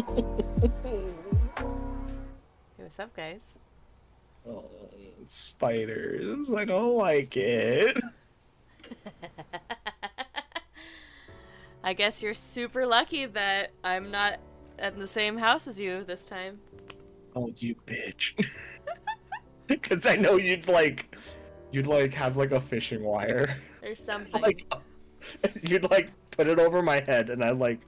Hey, what's up, guys? Oh, spiders. I don't like it. I guess you're super lucky that I'm not in the same house as you this time. Oh, you bitch. Because I know you'd like, you'd like have like a fishing wire. Or something. Like, you'd like put it over my head, and I'd like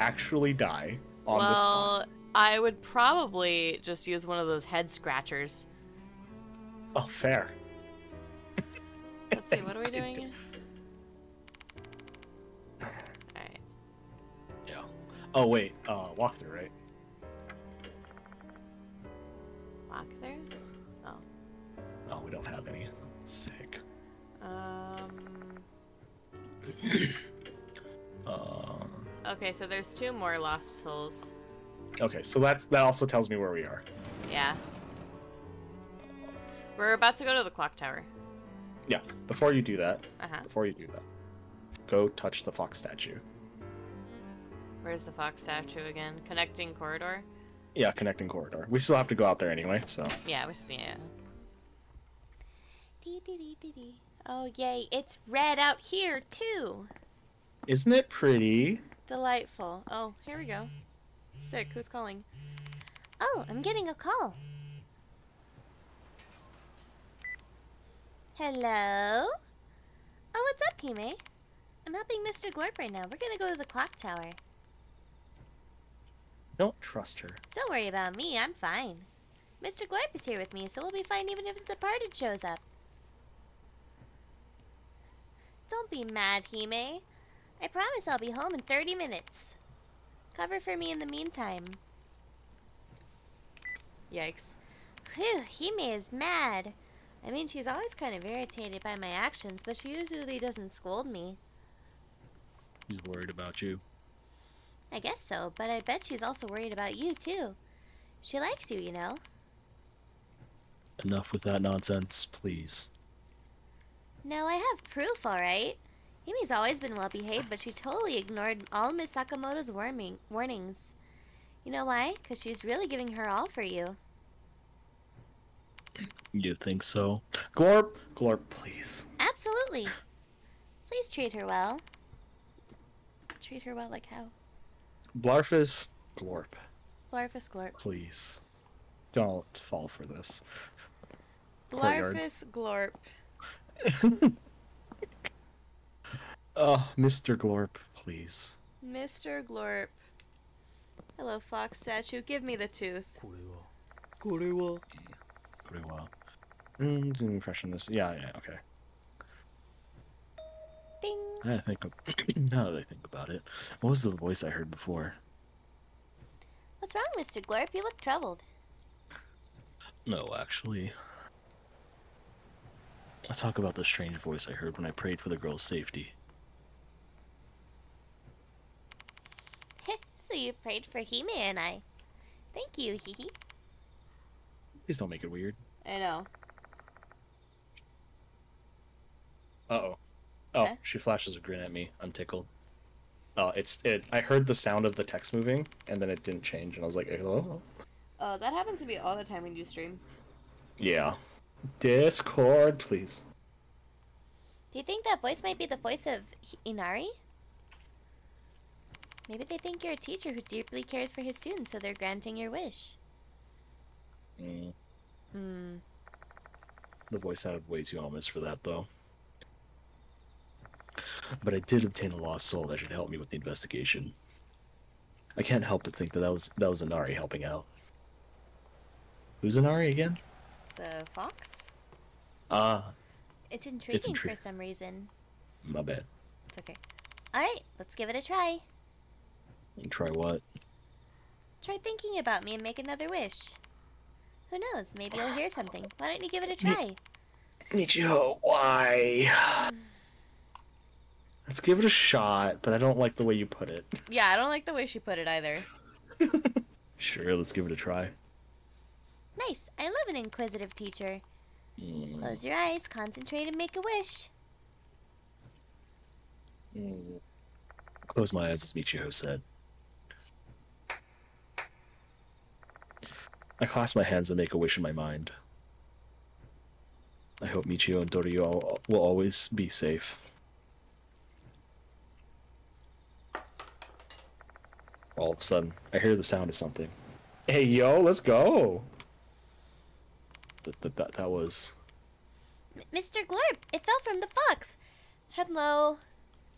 actually die on the spot. well, I would probably just use one of those head scratchers. Oh, fair. Let's see, what are we doing? Alright. Yeah. Oh wait, uh, walkthrough, right? Walk there? Oh. No, we don't have any. Sick. Um. Um. Okay, so there's two more lost souls. Okay, so that's that also tells me where we are. Yeah. We're about to go to the clock tower. Yeah. Before you do that, Uh huh. before you do that, go touch the fox statue. Where's the fox statue again? Connecting corridor? Yeah, connecting corridor. We still have to go out there anyway, so. Yeah, we see it. Dee, dee, dee, dee, dee. Oh, yay. It's red out here, too. Isn't it pretty? Delightful. Oh, here we go. Sick. Who's calling? Oh, I'm getting a call. Hello? Oh, what's up, Hime? I'm helping Mr. Glorp right now. We're gonna go to the clock tower. Don't trust her. Don't worry about me, I'm fine. Mr. Glorp is here with me, so we'll be fine even if the departed shows up. Don't be mad, Hime. I promise I'll be home in 30 minutes. Cover for me in the meantime. Yikes. Whew, Hime is mad. I mean, she's always kind of irritated by my actions, but she usually doesn't scold me. He's worried about you. I guess so, but I bet she's also worried about you, too. She likes you, you know. Enough with that nonsense, please. No, I have proof, alright. Hime's always been well behaved, but she totally ignored all Miss Sakamoto's warming, warnings. You know why? Because she's really giving her all for you. You think so? Glorp, Glorp, please. Absolutely. Please treat her well. Treat her well like how? Blarfus, Glorp, Blarfus Glorp. please. Don't fall for this. Blarfus Glorp. Oh, Mr. Glorp, please. Mr. Glorp. Hello, fox statue. Give me the tooth. Pretty well. Mm, an impression this. Yeah, yeah, okay. Ding. I think. Now that I think about it, what was the voice I heard before? What's wrong, Mr. Glorp? You look troubled. No, actually. I talk about the strange voice I heard when I prayed for the girl's safety. So you prayed for Hime and I. Thank you, Hee Please don't make it weird. I know. Uh oh. Oh, Okay. she flashes a grin at me. I'm tickled. Oh, it's it. I heard the sound of the text moving, and then it didn't change, and I was like, "Hello." Oh, that happens to me all the time when you stream. Yeah. Discord, please. Do you think that voice might be the voice of H- Inari? Maybe they think you're a teacher who deeply cares for his students, so they're granting your wish. Mm, Hmm. the voice sounded way too ominous for that, though. But I did obtain a lost soul that should help me with the investigation. I can't help but think that that was that was Inari helping out. Who's Inari again? The fox? Ah, It's intriguing for intri- some reason. my bad. It's okay. Alright, let's give it a try. And try what? Try thinking about me and make another wish. Who knows? Maybe you'll hear something. Why don't you give it a try? Nichio, why? Let's give it a shot, but I don't like the way you put it. Yeah, I don't like the way she put it either. Sure, let's give it a try. Nice. I love an inquisitive teacher. Mm, Close your eyes, concentrate, and make a wish. mm. Close my eyes, as Michiho said. I clasp my hands and make a wish in my mind. I hope Michiho and Dorio will always be safe. All of a sudden, I hear the sound of something. Hey, yo, let's go! That, that, that, that was... Mr. Glurp, it fell from the fox. Hello.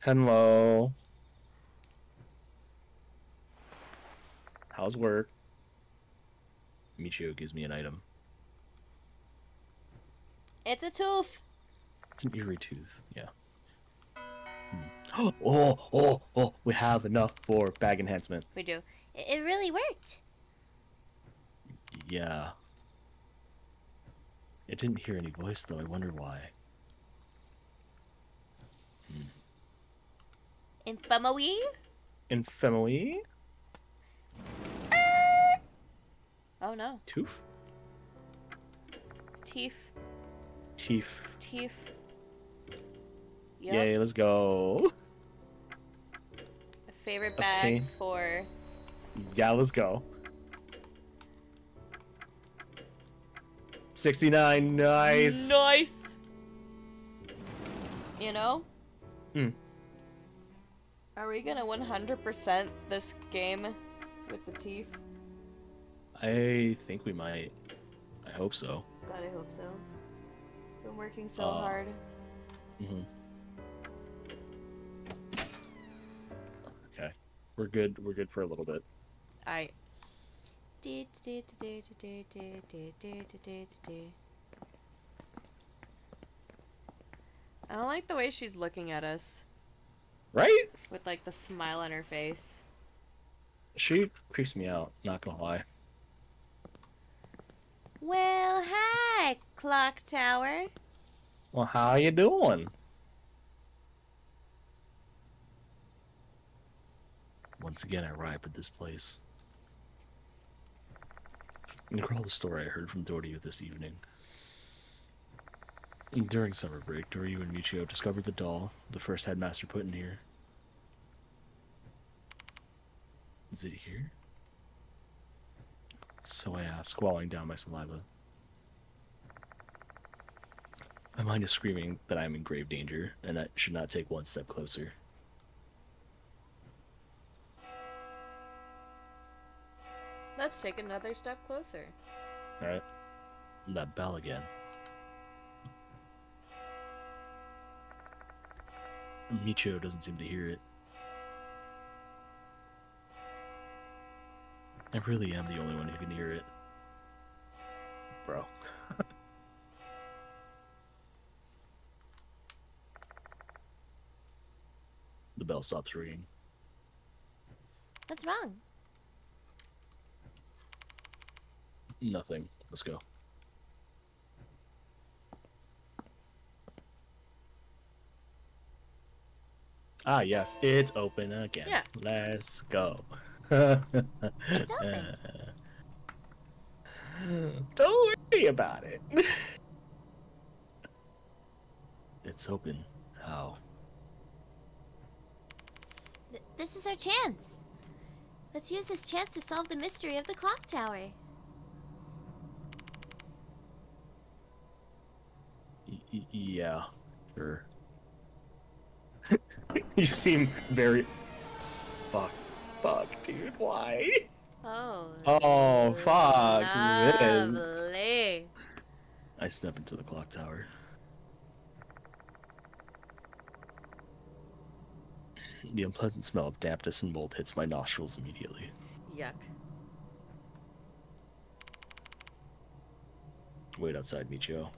Hello. How's work? Michiho gives me an item. It's a tooth. It's an eerie tooth, yeah. Hmm. Oh, oh, oh, we have enough for bag enhancement. We do. It, it really worked. Yeah. It didn't hear any voice though, I wonder why. Infamouie? Infamily? Oh no. Tooth? Teeth. Teeth. Teeth. Yep. Yay, let's go. A favorite bag Obtain. for Yeah, let's go. 69, nice. Nice. you know? Hmm. Are we gonna 100% this game with the teeth? I think we might. I hope so. God, I hope so. Been working so Uh, hard. hmm Okay. We're good. We're good for a little bit. I. I don't like the way she's looking at us Right? with like the smile on her face. She creeps me out, not gonna lie. Well, hi, clock tower. Well, how you doing? Once again, I arrive at this place. And recall the story I heard from Dorio this evening. During summer break, Dorio and Michiho discovered the doll the first headmaster put in here. Is it here? So I ask, swallowing down my saliva. My mind is screaming that I am in grave danger and I should not take one step closer. Let's take another step closer. Alright? That bell again. Michiho doesn't seem to hear it. I really am the only one who can hear it. Bro. the bell stops ringing. What's wrong? Nothing. Let's go. Ah, yes, it's open again. Yeah. Let's go. Open. Don't worry about it. it's open. How? Th- this is our chance. Let's use this chance to solve the mystery of the clock tower. Y- y- yeah, sure. you seem very. Fuck. Fuck, dude. Why? Oh. Oh, fuck this. Lovely. I step into the clock tower. The unpleasant smell of dampness and mold hits my nostrils immediately. Yuck. Wait outside, Michiho.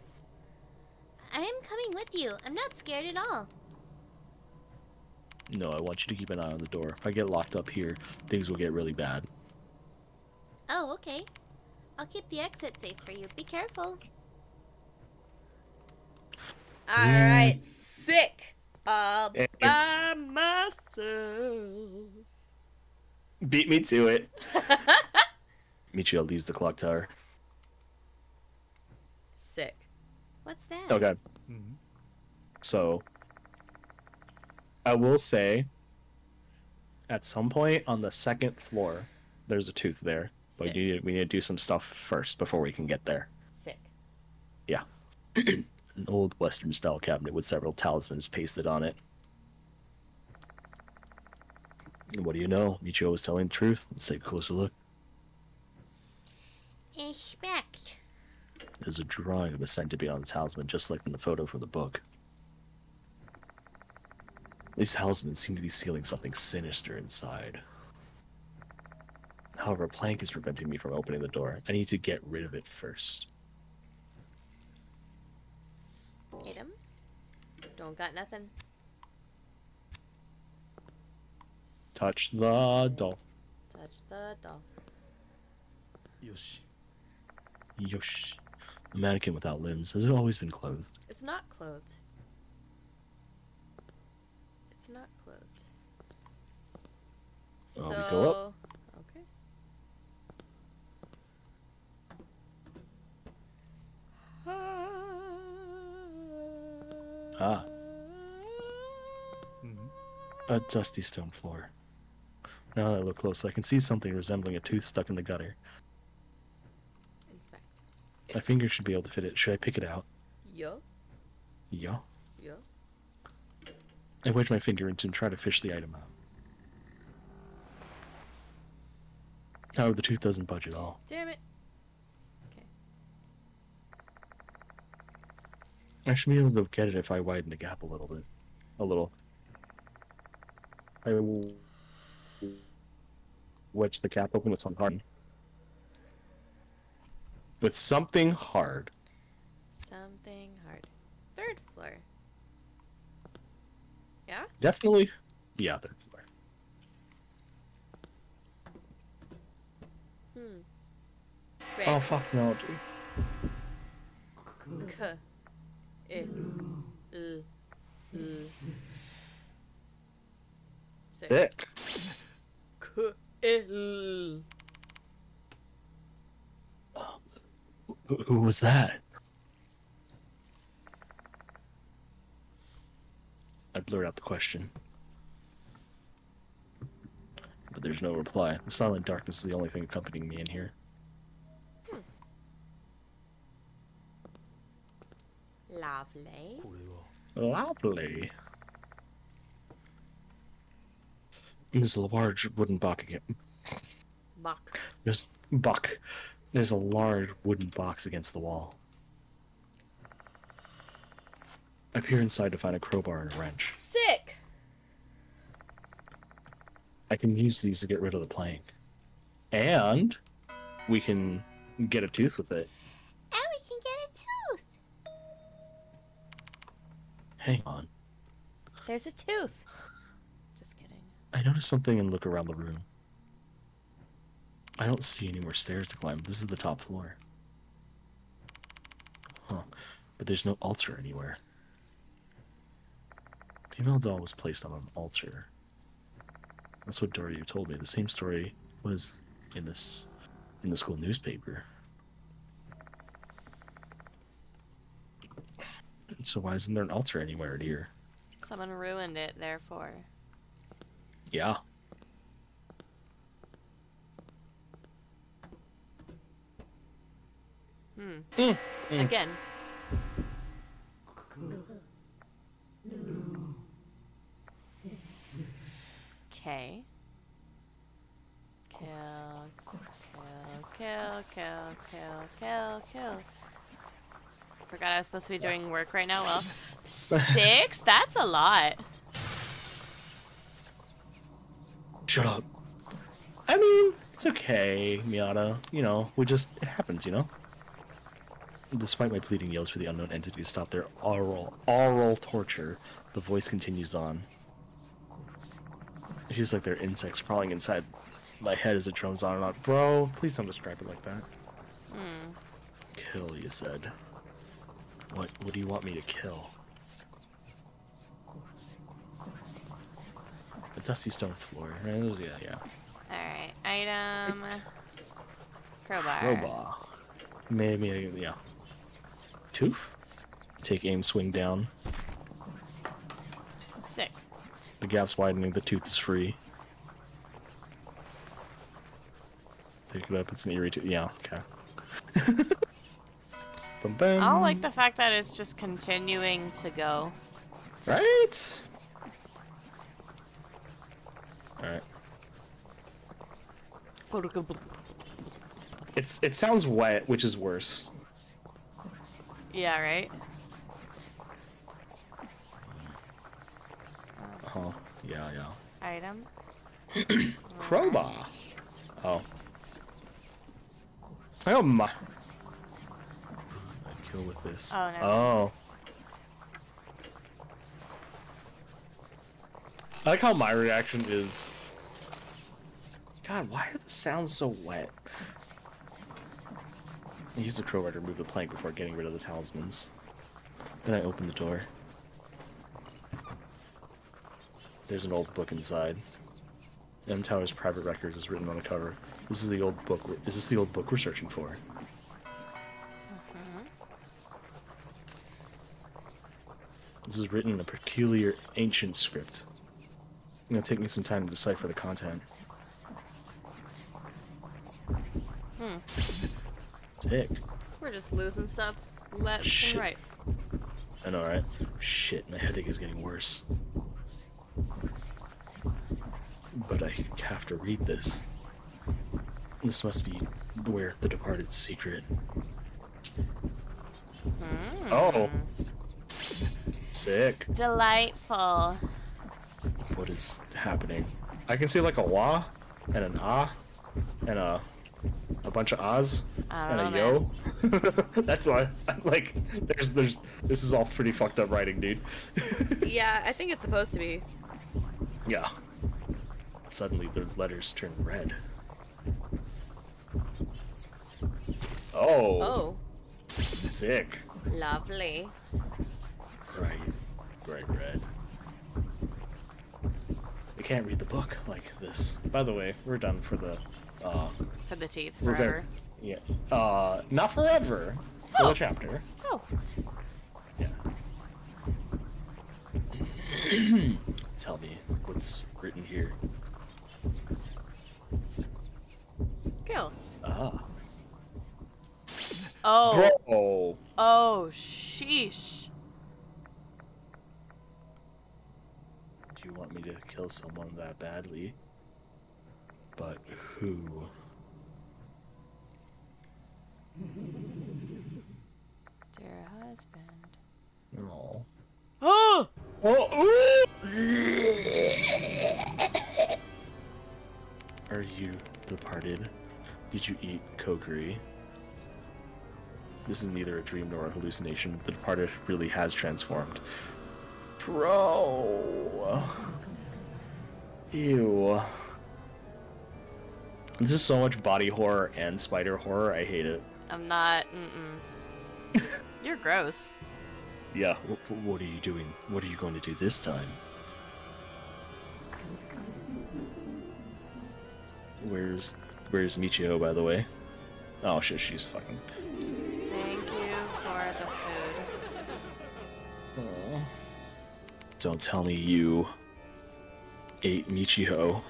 I am coming with you. I'm not scared at all. No, I want you to keep an eye on the door. If I get locked up here, things will get really bad. Oh, okay. I'll keep the exit safe for you. Be careful. Alright, sick. All Eh, by myself. Beat me to it. Michiho leaves the clock tower. sick. What's that? Okay. So, I will say, at some point on the second floor, there's a tooth there. But we need, we need to do some stuff first before we can get there. Sick. Yeah. An old Western style cabinet with several talismans pasted on it. And What do you know? Michiho was telling the truth. Let's take a closer look. Inspect. There's a drawing of a centipede on the talisman, just like in the photo from the book. These talismans seem to be sealing something sinister inside. However, a plank is preventing me from opening the door. I need to get rid of it first. Hit him. Don't got nothing. Touch the doll. Touch the doll. よし Yosh. A mannequin without limbs. Has it always been clothed? It's not clothed. It's not clothed. Well, so, we go up. okay. Ah. うん A dusty stone floor. Now that I look close, I can see something resembling a tooth stuck in the gutter. Inspect. My finger should be able to fit it. Should I pick it out? Yo, Yeah. yo. I wedge my finger into and try to fish the item out. However, the tooth doesn't budge at all. Damn it. Okay. I should be able to get it if I widen the gap a little bit. A little. I will wedge the gap open with something hard. With something hard. Something hard. Third floor. Yeah? Definitely. Yeah, third floor. Hmm. Great. Oh fuck no, dude. K. I. L. L. Sick. Thick. K. L. Who, who was that? I blurred out the question. But there's no reply. The silent darkness is the only thing accompanying me in here. Lovely. Lovely. There's a large wooden box again. Buck. There's buck. There's a large wooden box against the wall. I peer inside to find a crowbar and a wrench. Sick. I can use these to get rid of the plank, and we can get a tooth with it. Hang on. There's a tooth. Just kidding. I notice something and look around the room. I don't see any more stairs to climb. This is the top floor. Huh. But there's no altar anywhere. Female doll was placed on an altar. That's what Doria told me. The same story was in this in the school newspaper. So why isn't there an altar anywhere in here? Someone ruined it, therefore. Yeah. Hmm. Mm, mm. Again. Okay. Kill, kill, kill, kill, kill, kill, kill. Forgot I was supposed to be doing work right now. Well, six? That's a lot. Shut up. I mean, it's okay, Miata. You know, we just it happens, you know. Despite my pleading yells for the unknown entity to stop their oral oral torture, the voice continues on. It feels like there are insects crawling inside my head as it drones on and on. Bro, please don't describe it like that. Hmm. Kill, you said. What what do you want me to kill? A dusty stone floor. Yeah, yeah. Alright. Item. Crowbar. Crowbar. Maybe, yeah. Tooth. Take aim, swing down. Sick. The gap's widening, the tooth is free. pick it up. It's an eerie. Too. Yeah. Okay. Bum, bum. I don't like the fact that it's just continuing to go. Right. All right. It's it sounds wet, which is worse. Yeah, right? Oh, yeah, yeah. Item. Crowbar. Oh. Oh my. I kill with this. Oh, never Oh. I like how my reaction is. God, why are the sounds so wet? I use the crowbar to remove the plank before getting rid of the talismans. Then I open the door. There's an old book inside. M Tower's private records is written on the cover. This is the old book. Is this the old book we're searching for? This is written in a peculiar ancient script. It's gonna take me some time to decipher the content. Hmm. Sick. We're just losing stuff left Shit. and right. I know, right? Shit, my headache is getting worse. But I have to read this. This must be where the departed secret. Hmm. Oh. Sick. Delightful. What is happening? I can see like a wah and an ah and a a bunch of ahs and don't a yo. That's why like there's there's this is all pretty fucked up writing, dude. Yeah, I think it's supposed to be. Yeah. Suddenly the letters turn red. Oh, Oh, sick. lovely. Bright, bright red. We can't read the book like this. By the way, we're done for the. Uh, For the teeth, forever. Yeah. Uh, not forever. For Oh. the chapter. Oh, Yeah. Tell me what's written here. kill. Ah. Oh, Bro. oh, sheesh. Do you want me to kill someone that badly? But who? Dear husband. Oh. Oh! Oh. Are you departed? Did you eat kokiri? This is neither a dream nor a hallucination. The departed really has transformed. Bro. Ew. This is so much body horror and spider horror. I hate it. I'm not. Mm-mm. You're gross. Yeah. wh- What are you doing? What are you going to do this time? Where's Where's Michiho, by the way? Oh shit, she's fucking. Don't tell me you ate Michiho.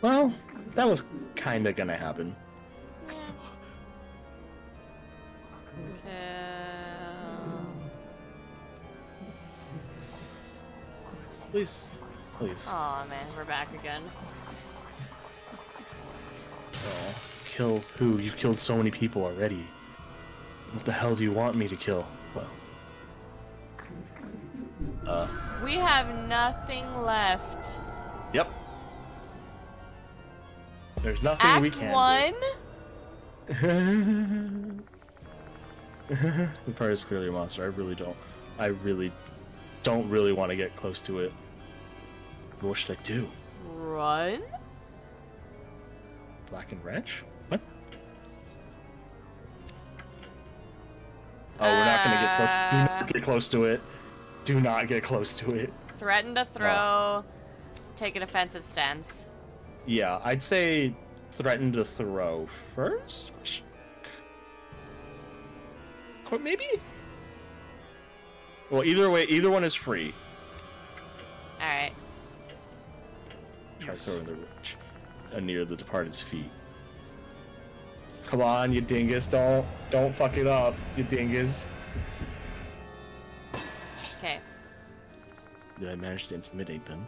Well, that was kinda gonna happen. Kill. Please, please. Oh man, we're back again. Oh, kill who? You've killed so many people already. What the hell do you want me to kill? We have nothing left. yep. There's nothing Act we can one. do. the part is clearly a monster. I really don't. I really don't really want to get close to it. What should I do? Run. Black and wrench? What? Oh, we're not gonna get close. Uh. get close to it. Do not get close to it. Threaten to throw. Take an offensive stance. Yeah, I'd say threaten to throw first. Maybe. Well, either way, either one is free. All right. Try throwing the wrench uh, near the departed's feet. Come on, you dingus! Don't don't fuck it up, you dingus. Did I manage to intimidate them?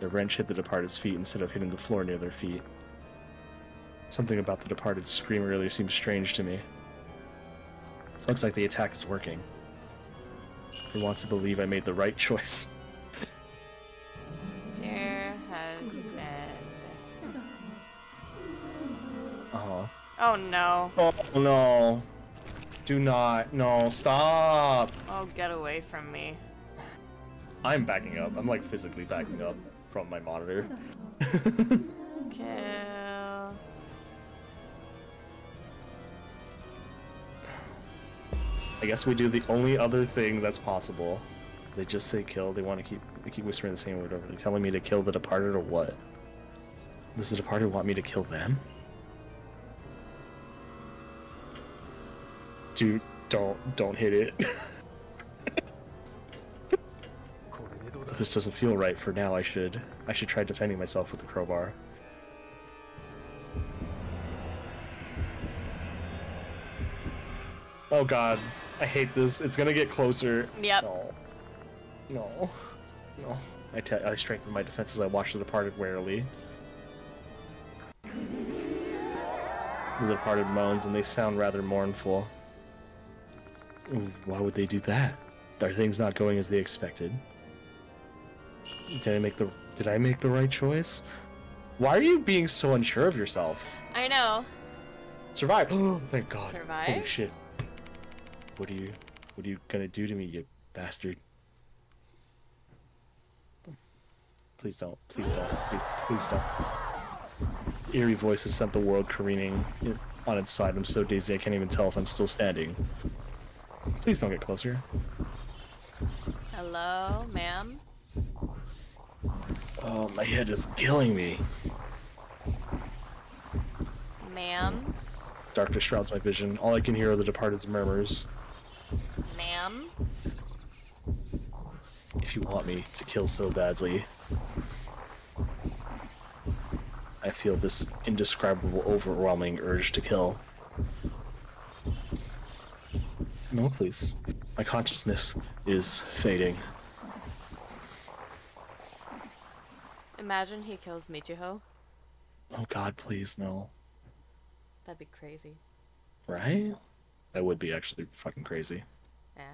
The wrench hit the departed's feet instead of hitting the floor near their feet. Something about the departed's scream earlier seems strange to me. Looks like the attack is working. He wants to believe I made the right choice. Dear husband. Uh-huh. Oh no. Oh no. Do not. No, stop. Oh, get away from me. I'm backing up. I'm like physically backing up from my monitor. Kill. I guess we do the only other thing that's possible. They just say kill. They want to keep they keep whispering the same word over. They telling me to kill the departed or what? Does the departed want me to kill them? Dude, don't don't hit it. if this doesn't feel right for now, I should I should try defending myself with the crowbar. Oh god, I hate this. It's gonna get closer. Yep. No. No. No. I, te- I strengthen my defense as I watch the departed warily. The departed moans, and they sound rather mournful. Why would they do that? Are things not going as they expected? Did I make the Did I make the right choice? Why are you being so unsure of yourself? I know. Survive! Oh, thank God! Survive! Holy shit! What are you What are you gonna do to me, you bastard? Please don't! Please don't! Please, please don't! Eerie voices sent the world careening on its side. I'm so dizzy I can't even tell if I'm still standing. Please don't get closer. Hello, ma'am. Oh, my head is killing me. Ma'am. Darkness shrouds my vision. All I can hear are the departed's murmurs. Ma'am. If you want me to kill so badly, I feel this indescribable, overwhelming urge to kill. No, please. My consciousness is fading. Imagine he kills Michiho. Oh god, please, no. That'd be crazy. Right? That would be actually fucking crazy. Yeah.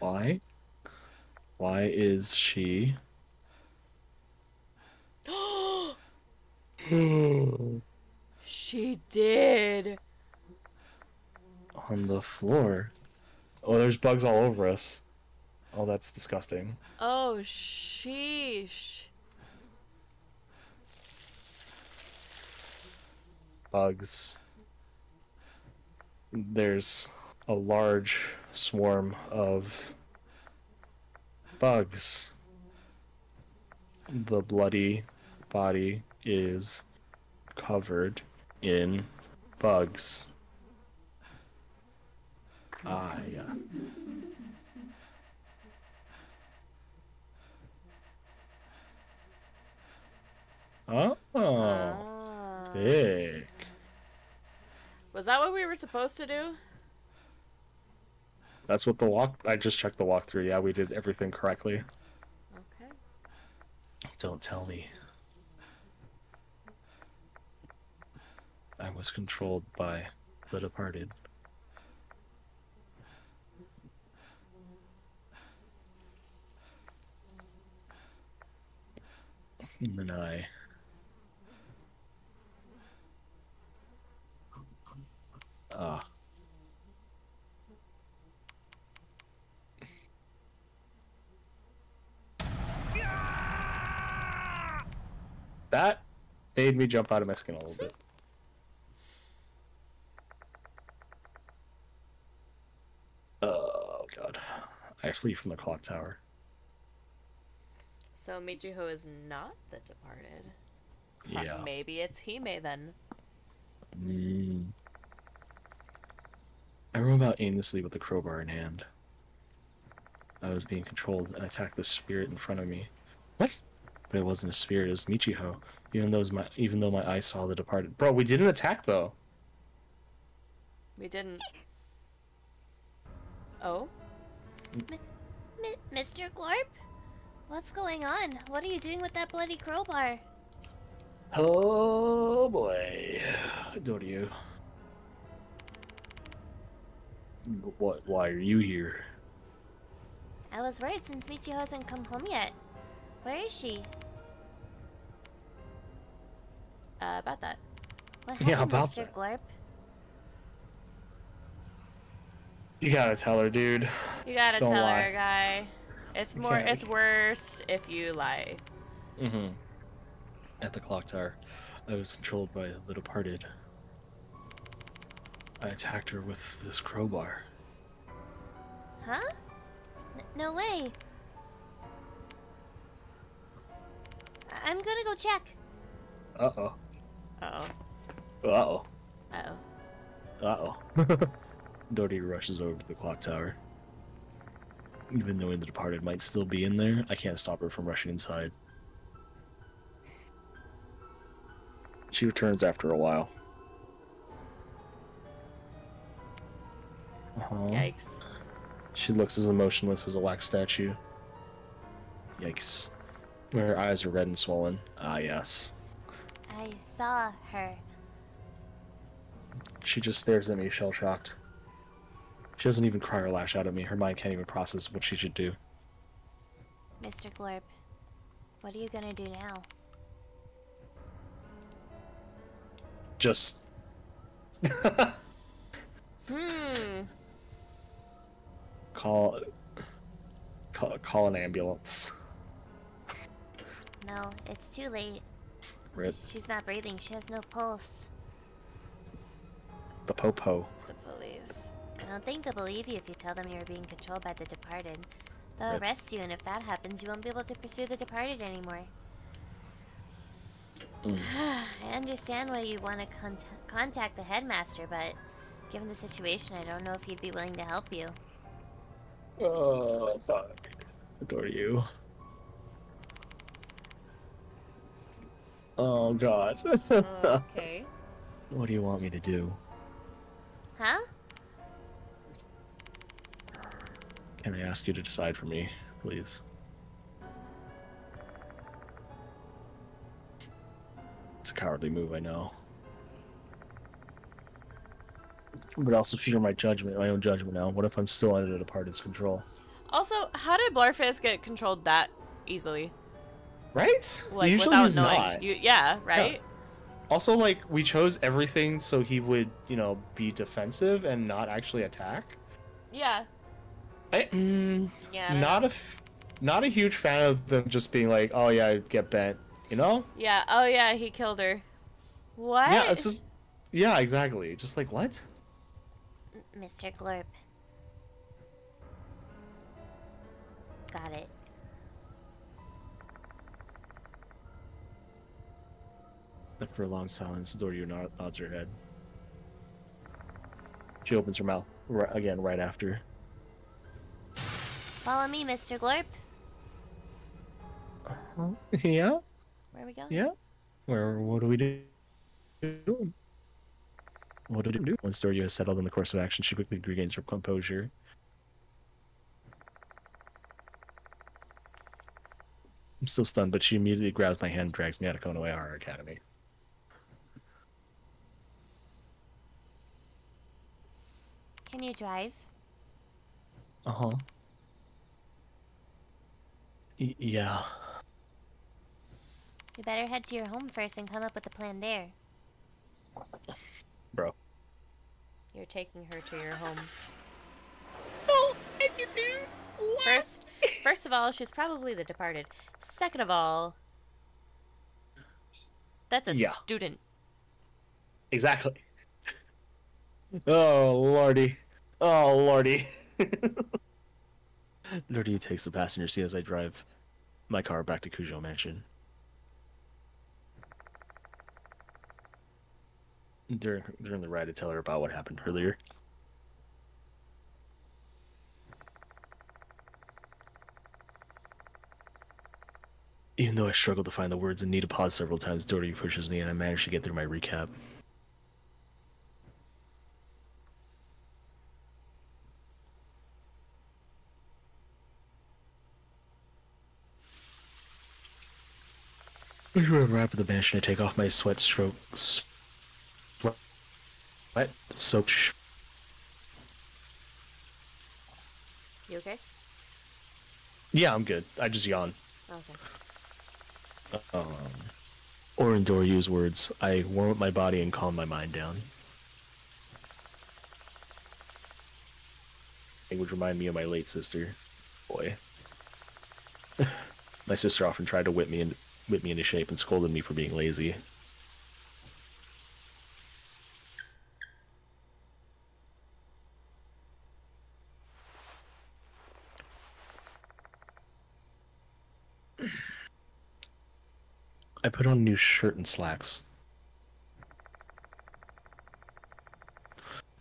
Why? Why is she Hmm. She did. on the floor? Oh, there's bugs all over us. Oh, that's disgusting. Oh, sheesh. bugs. There's a large swarm of bugs. The bloody body is covered in bugs. Ah, yeah. Oh, Ah. sick. Was that what we were supposed to do? That's what the walk. I just checked the walkthrough. Yeah, we did everything correctly. Okay. Don't tell me. I was controlled by the departed. Then I. Ah. That made me jump out of my skin a little bit. Oh god. I flee from the clock tower. So Michiho is not the departed. Yeah. Maybe it's Hime then. Mm. I roam about aimlessly with the crowbar in hand. I was being controlled and attacked the spirit in front of me. What? But it wasn't a spirit, it was Michiho. Even though my even though my eyes saw the departed. Bro, we didn't attack though. We didn't. Oh? M- Mr. Glorp? What's going on? What are you doing with that bloody crowbar? Oh boy. Don't you? What why are you here? I was worried since Michiho hasn't come home yet. Where is she? Uh, about that. What Yeah, happened, about Mr. that. Glorp? You gotta tell her, dude. You gotta Don't tell lie. her, guy. It's more. can't- It's worse if you lie. Mm-hmm. At the clock tower, I was controlled by the departed. I attacked her with this crowbar. Huh? N- no way. I- I'm gonna go check. Uh oh. Uh Uh oh. oh. Uh oh. Uh oh. Doherty rushes over to the clock tower. Even knowing the departed might still be in there, I can't stop her from rushing inside. She returns after a while. Uh-huh. Yikes. She looks as emotionless as a wax statue. Yikes. Her eyes are red and swollen. Ah, yes. I saw her. She just stares at me, shell shocked. She doesn't even cry or lash out at me. Her mind can't even process what she should do. Mr. Glorp, what are you gonna do now? Just. Hmm. call, call. Call an ambulance. No, it's too late. Rip. She's not breathing. She has no pulse. The popo. The police. I don't think they'll believe you if you tell them you're being controlled by the departed. They'll Right. arrest you, and if that happens, you won't be able to pursue the departed anymore. Mm. I understand why you want to con- contact the headmaster, but given the situation, I don't know if he'd be willing to help you. Oh, fuck. Adore you. Oh, God. Okay. what do you want me to do? Huh? Can I ask you to decide for me, please? It's a cowardly move, I know. But also fear my judgment, my own judgment now. What if I'm still under the departed's control? Also, how did Blarface get controlled that easily? Right? Like Usually without knowing. not. You, yeah, right. Also, like, we chose everything so he would, you know, be defensive and not actually attack. Yeah. I, mm, Yeah. I don't not know. a, f- not a huge fan of them just being like, oh yeah, get bent, you know? Yeah. Oh yeah, he killed her. What? Yeah, it's just, yeah, exactly. Just like what? Mr. Glorp. Got it. After a long silence, Doryu nod- nods her head. She opens her mouth again right after. Follow me, Mr. Glorp. yeah, Where are we going? yeah. Where? What do we do? What do we do? Once Doryu has settled in the course of action, she quickly regains her composure. I'm still stunned, but she immediately grabs my hand and drags me out of Konoehara Academy. Can you drive? Uh huh. Y- yeah. You better head to your home first and come up with a plan there. Bro. You're taking her to your home. First, first of all, she's probably the departed. Second of all, that's a Yeah. student. Exactly. Oh lordy. Oh lordy. Doryu takes the passenger seat as I drive my car back to Kujo Mansion. During during the ride, I tell her about what happened earlier. Even though I struggled to find the words and need a pause several times, Doryu pushes me and I manage to get through my recap. We were up at the and I take off my sweat stroke. Sweat, soaked. Sh- You okay? yeah, I'm good. I just yawn. Okay. Um, or endure Doryu's words, I warm up my body and calm my mind down. It would remind me of my late sister. Boy. my sister often tried to whip me in, whip me into shape and scolded me for being lazy. I put on a new shirt and slacks.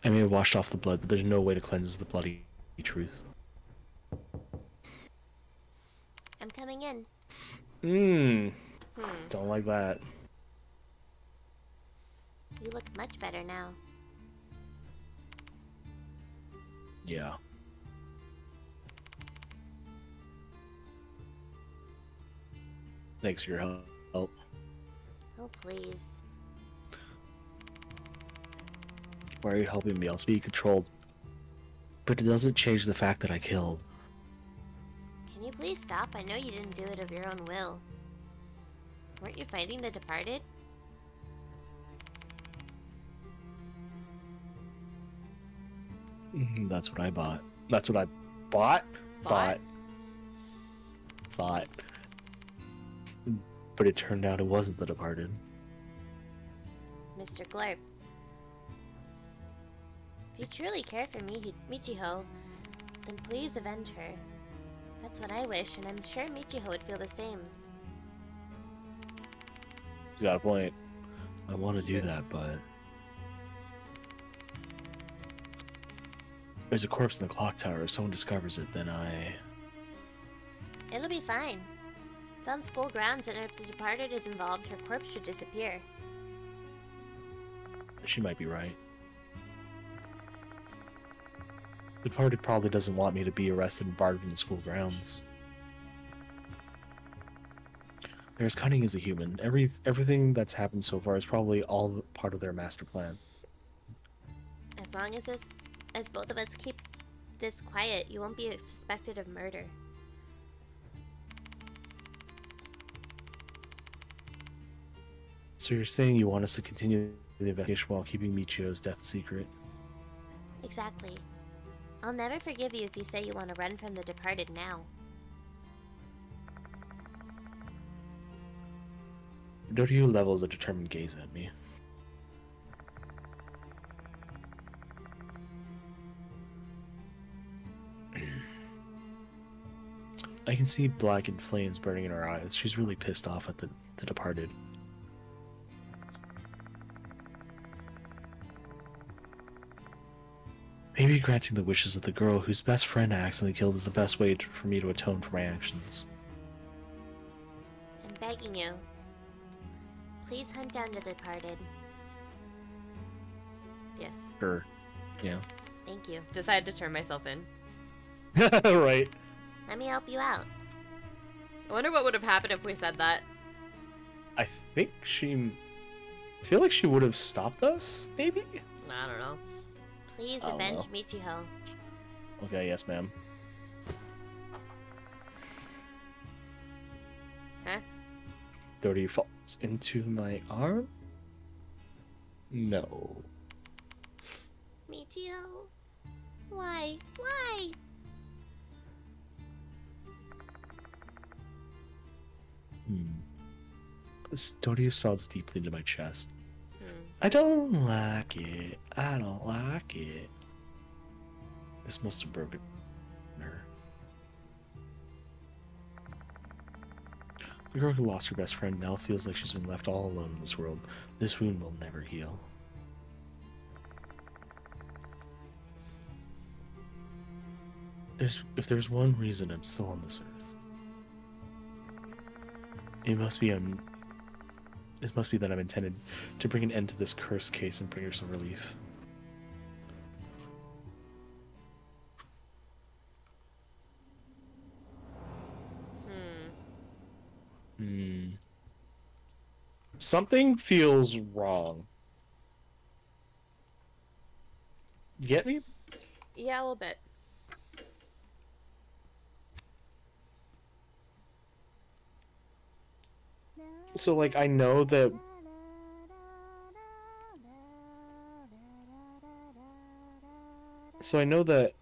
I may have washed off the blood, but there's no way to cleanse the bloody truth. I'm coming in. Mmm. Hmm. Don't like that. You look much better now. Yeah. Thanks for your help. Oh, please. Why are you helping me? I'll be controlled. But it doesn't change the fact that I killed. Please stop? I know you didn't do it of your own will. Weren't you fighting the departed? Mhm, That's what I bought. That's what I bought? Bought? Thought. Thought. But it turned out it wasn't the departed. Mr. Glurp. If you truly care for Mi- Michiho, then please avenge her. That's what I wish, and I'm sure Michiho would feel the same. You got a point. I want to do that, but. There's a corpse in the clock tower. If someone discovers it, then I. It'll be fine. It's on school grounds, and if the departed is involved, her corpse should disappear. She might be right. The departed probably doesn't want me to be arrested and barred from the school grounds. They're as cunning as a human. Every everything that's happened so far is probably all part of their master plan. As long as this, as both of us keep this quiet, you won't be suspected of murder. So you're saying you want us to continue the investigation while keeping Michiho's death secret? Exactly. I'll never forgive you if you say you want to run from the departed now. Doryu levels a determined gaze at me. I can see blackened flames burning in her eyes. She's really pissed off at the, the departed. Maybe granting the wishes of the girl whose best friend I accidentally killed is the best way to, for me to atone for my actions. I'm begging you. Please hunt down the departed. Yes. Sure. Yeah. Thank you. Decided to turn myself in. right. Let me help you out. I wonder what would have happened if we said that. I think she. I feel like she would have stopped us, maybe? I don't know. Please I don't avenge know. Michiho. Okay, yes, ma'am. Huh? Doryu falls into my arm? No. Michiho? Why? Why? Hmm. Doryu sobs deeply into my chest. I don't like it. I don't like it. This must have broken her. The girl who lost her best friend now feels like she's been left all alone in this world. This wound will never heal. There's, if there's one reason I'm still on this earth, It must be um. It must be that I'm intended to bring an end to this cursed case and bring her some relief. Hmm. Hmm. Something feels wrong. You Get me? Yeah, a little bit. So like I know that so I know that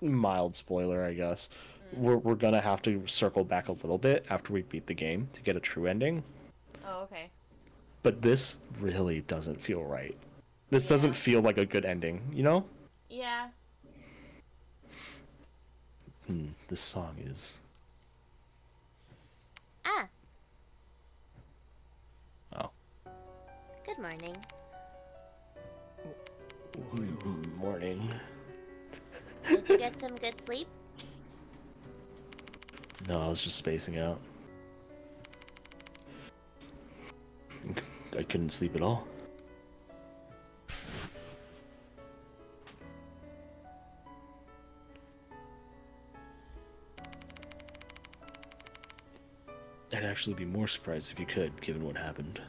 mild spoiler, I guess. We're we're gonna have to circle back a little bit after we beat the game to get a true ending. Oh, okay. But this really doesn't feel right. This doesn't feel like a good ending, you know? Yeah. Hmm, this song is Ah, good morning. Morning. Did you get some good sleep? No, I was just spacing out. I couldn't sleep at all. I'd actually be more surprised if you could, given what happened.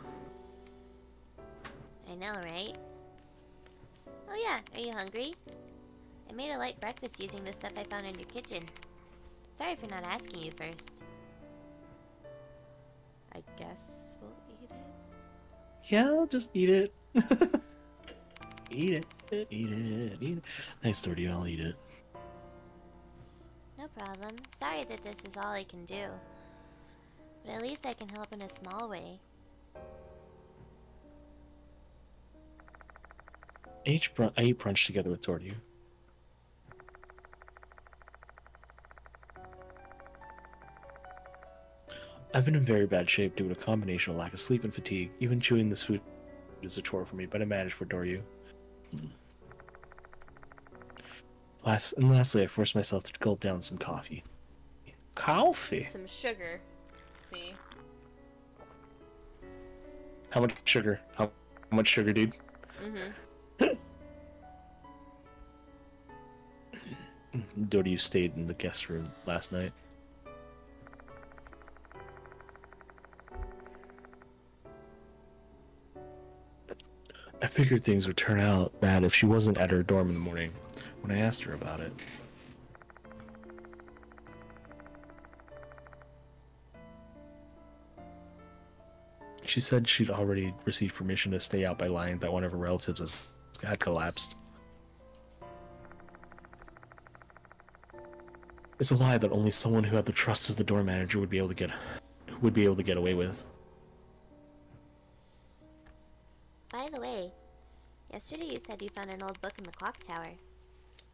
Know, right? Oh yeah, are you hungry? I made a light breakfast using the stuff I found in your kitchen. Sorry for not asking you first. I guess we'll eat it. Yeah, just eat it. eat it. Eat it. Eat it. Nice, Thirty. I'll eat it. No problem. Sorry that this is all I can do. But at least I can help in a small way. I ate, brun- I ate brunch together with Doryu. I've been in very bad shape due to a combination of lack of sleep and fatigue. Even chewing this food is a chore for me, but I managed for Doryu. Last and lastly, I forced myself to gulp down some coffee. Coffee? Some sugar. See. How much sugar? How, how much sugar, dude? Mm-hmm. Doryu stayed in the guest room last night. I figured things would turn out bad if she wasn't at her dorm in the morning when I asked her about it. She said she'd already received permission to stay out by lying that one of her relatives had collapsed. It's a lie that only someone who had the trust of the door manager would be able to get would be able to get away with. By the way, yesterday you said you found an old book in the clock tower.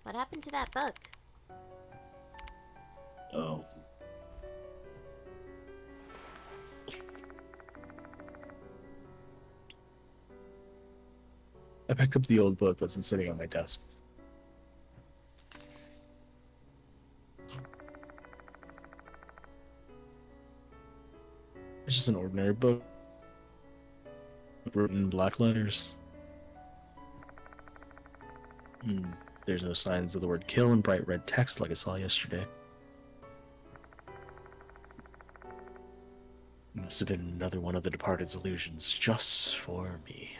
What happened to that book? Oh. I picked up the old book that's been sitting on my desk. It's just an ordinary book. Written in black letters. Hmm. There's no signs of the word kill in bright red text like I saw yesterday. Must have been another one of the departed's illusions just for me.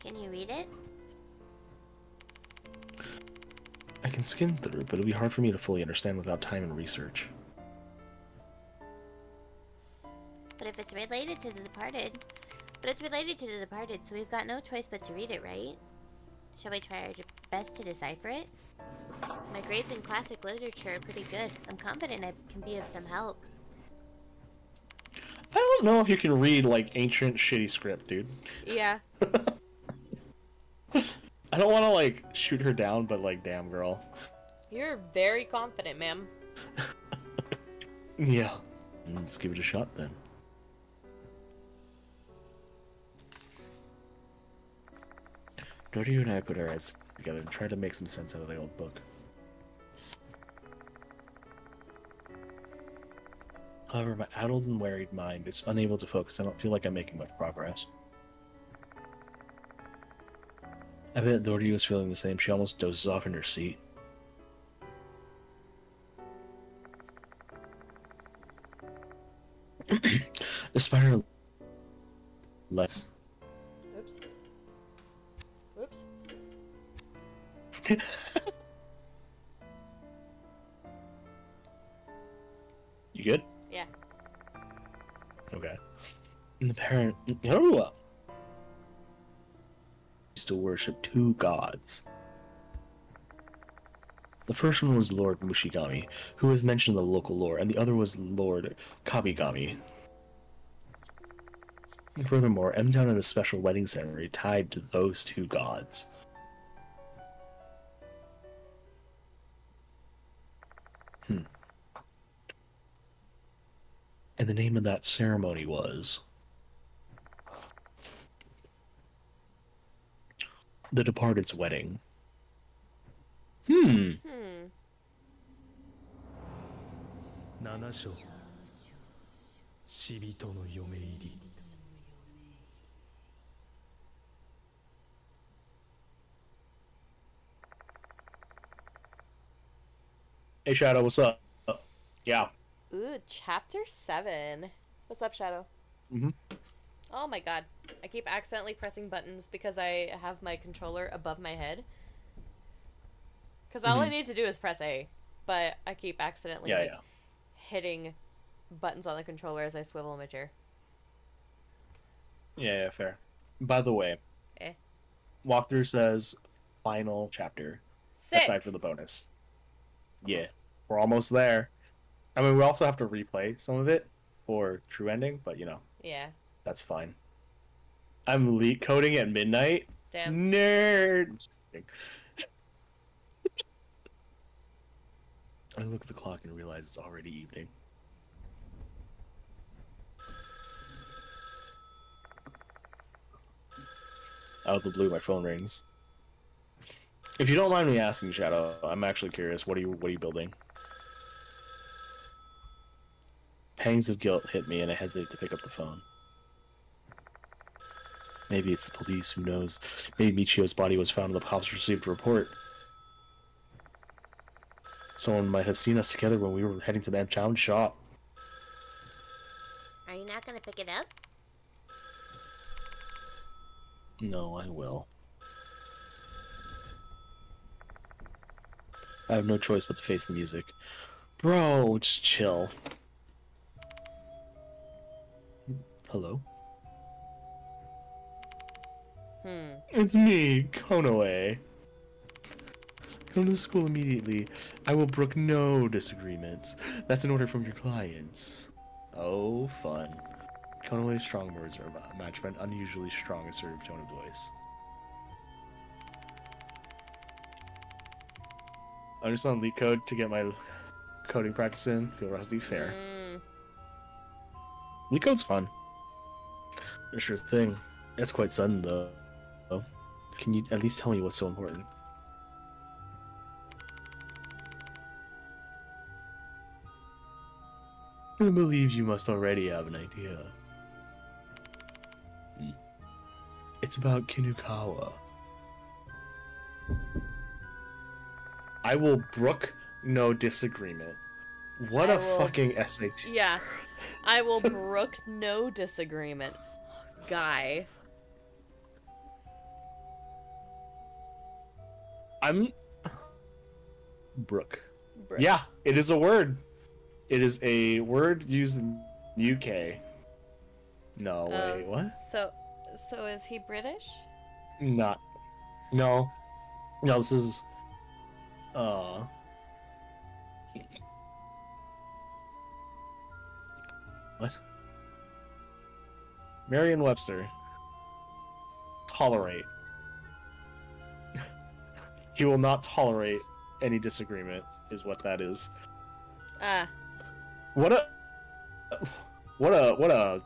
Can you read it? I can skim through, but it'll be hard for me to fully understand without time and research. But if it's related to the departed. But it's related to the departed, so we've got no choice but to read it, right? Shall we try our best to decipher it? My grades in classic literature are pretty good. I'm confident I can be of some help. I don't know if you can read like ancient shitty script, dude. Yeah. I don't want to like shoot her down, but like, damn girl. You're very confident, ma'am. Yeah. Mm, let's give it a shot then. Doryu and I put our heads together and tried to make some sense out of the old book. However, my addled and worried mind is unable to focus. I don't feel like I'm making much progress. I bet Doryu was feeling the same. She almost dozes off in her seat. the spider lets You good? Yeah. Okay. And the parent oh, used to worship two gods. The first one was Lord Mushigami, who was mentioned in the local lore, and the other was Lord Kabigami. Furthermore, M Town had a special wedding ceremony tied to those two gods. And the name of that ceremony was The Departed's Wedding. Hmm. Hmm. Hey Shadow, what's up? Yeah. Ooh, chapter seven. What's up, Shadow? Mhm. Oh my god. I keep accidentally pressing buttons because I have my controller above my head. Because all I Mhm. need to do is press A, but I keep accidentally Yeah, like, yeah. hitting buttons on the controller as I swivel my chair. Yeah, yeah, fair. By the way, Eh. walkthrough says final chapter Sick. aside for the bonus. Yeah, we're almost there. I mean, we also have to replay some of it for true ending, but you know Yeah. that's fine. I'm LeetCoding at midnight. Damn. Nerd. I look at the clock and realize it's already evening. Out of the blue, my phone rings. If you don't mind me asking, Shadow, I'm actually curious. What are you What are you building? Pangs of guilt hit me, and I hesitate to pick up the phone. Maybe it's the police. Who knows? Maybe Michiho's body was found in the cops received a report. Someone might have seen us together when we were heading to that town shop. Are you not gonna pick it up? No, I will. I have no choice but to face the music. Bro, just chill. Hello? Hmm. It's me, Konoe. Come to the school immediately. I will brook no disagreements. That's an order from your clients. Oh, fun. Konoe's strong words are matched by an unusually strong, assertive tone of voice. I'm just on LeetCode to get my coding practice in. Feel rusty, fair. Mm. LeetCode's fun. Sure thing. It's quite sudden though. Can you at least tell me what's so important? I believe you must already have an idea. It's about Kinukawa. I will brook no disagreement. What I a will- fucking SAT. Yeah. I will brook no disagreement. Guy. I'm Brook. Bro. Yeah, it is a word. It is a word used in UK. No, Um, wait, what? So, so is he British? Not. No. No, this is. Uh. Merriam Webster. Tolerate. he will not tolerate any disagreement, is what that is. Ah, What a. What a. What a.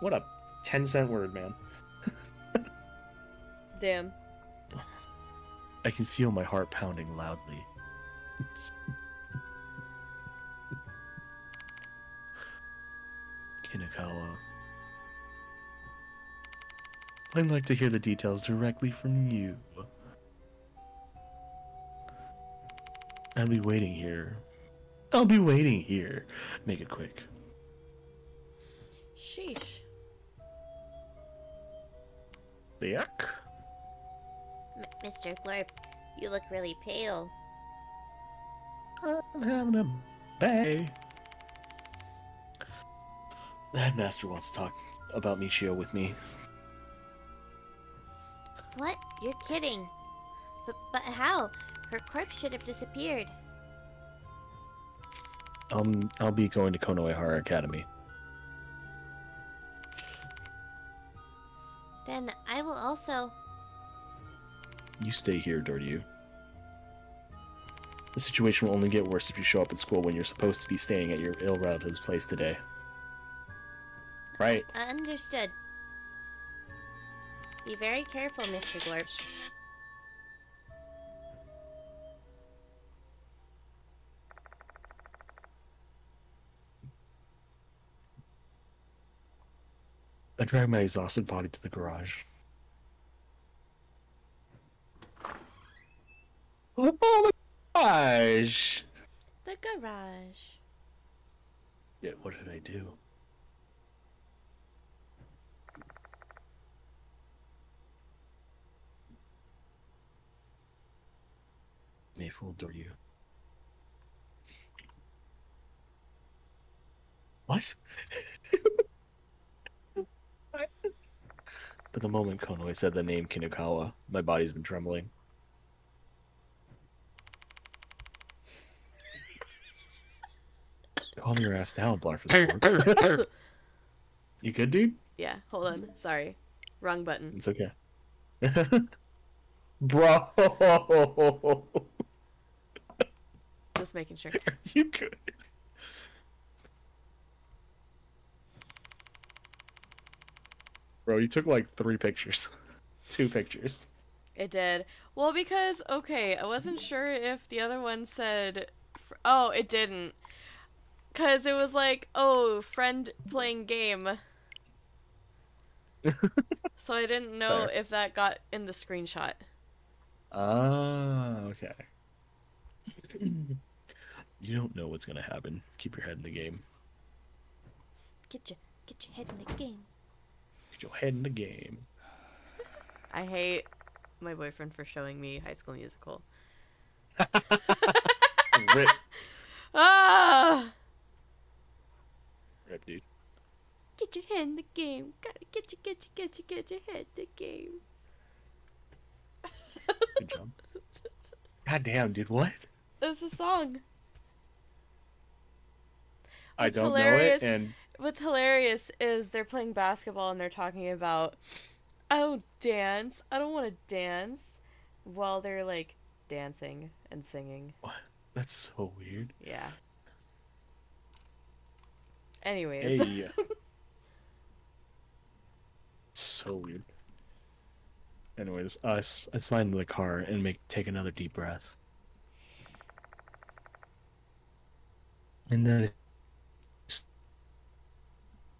What a 10 cent word, man. damn. I can feel my heart pounding loudly. I'd like to hear the details directly from you. I'll be waiting here. I'll be waiting here. Make it quick. Sheesh. Yuck. M- Mr. Glurp, you look really pale. I'm having a bay. The headmaster wants to talk about Michiho with me. What? You're kidding. But but how? Her corpse should have disappeared. Um, I'll be going to Konoehara Academy. Then I will also. You stay here, Dirty. The situation will only get worse if you show up at school when you're supposed to be staying at your ill relative's place today. Right? Understood. Be very careful, Mr. Glurp. I drag my exhausted body to the garage. Oh, the garage! The garage. Yeah, what did I do? May fooled or you? What? but the moment Konoe said the name Kinukawa, my body's been trembling. Calm your ass down, Blarfus. you good, dude? Yeah, hold on. Sorry. Wrong button. It's okay. Bro, Just making sure. you good? Bro, you took like three pictures, two pictures. It did. Well, because, okay, I wasn't sure if the other one said. Fr- oh, it didn't. Because it was like, oh, friend playing game. so I didn't know Fair. if that got in the screenshot. Ah, okay. you don't know what's gonna happen. Keep your head in the game. Get your get your head in the game. Get your head in the game. I hate my boyfriend for showing me High School Musical. Rip, Ah! rip, dude. Get your head in the game. Gotta get you, get you, get you, get your head in the game. Good job. God damn, dude. What? That's a song. I don't hilarious- know it, and What's hilarious is they're playing basketball and they're talking about, oh, dance. I don't want to dance. While they're like dancing and singing. that's so weird. Yeah. Anyways. Hey. so weird. Anyways, i slide into the car and make take another deep breath. And then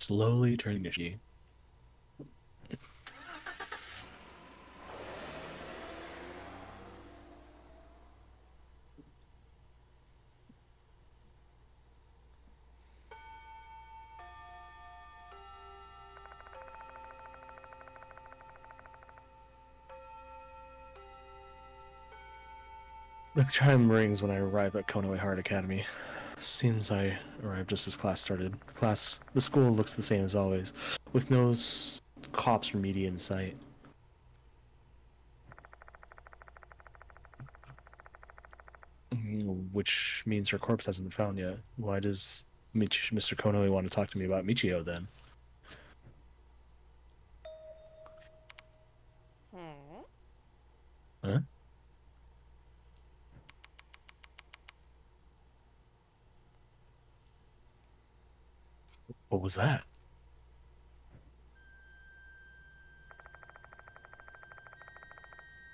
slowly turning to she. The chime rings when I arrive at Konoehara Academy. Seems I arrived just as class started. Class, the school looks the same as always, with no s- cops or media in sight. Which means her corpse hasn't been found yet. Why does Mich- Mr. Konoe want to talk to me about Michiho then? Hmm? Huh? What was that?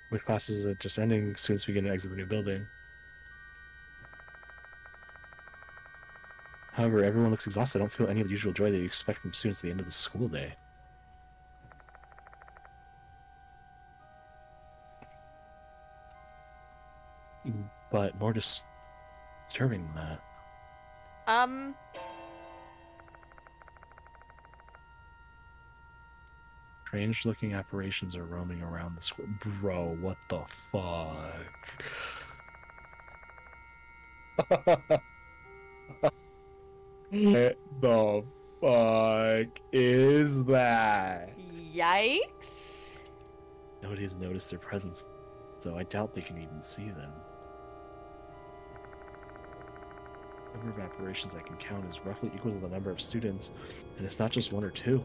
With classes are just ending, students begin to exit the new building. However, everyone looks exhausted. I don't feel any of the usual joy that you expect from students at the end of the school day. But more dis- disturbing than that. Um, Strange looking apparitions are roaming around the school. Bro, what the fuck? what the fuck is that? yikes. Nobody has noticed their presence, so I doubt they can even see them. The number of apparitions I can count is roughly equal to the number of students, and it's not just one or two.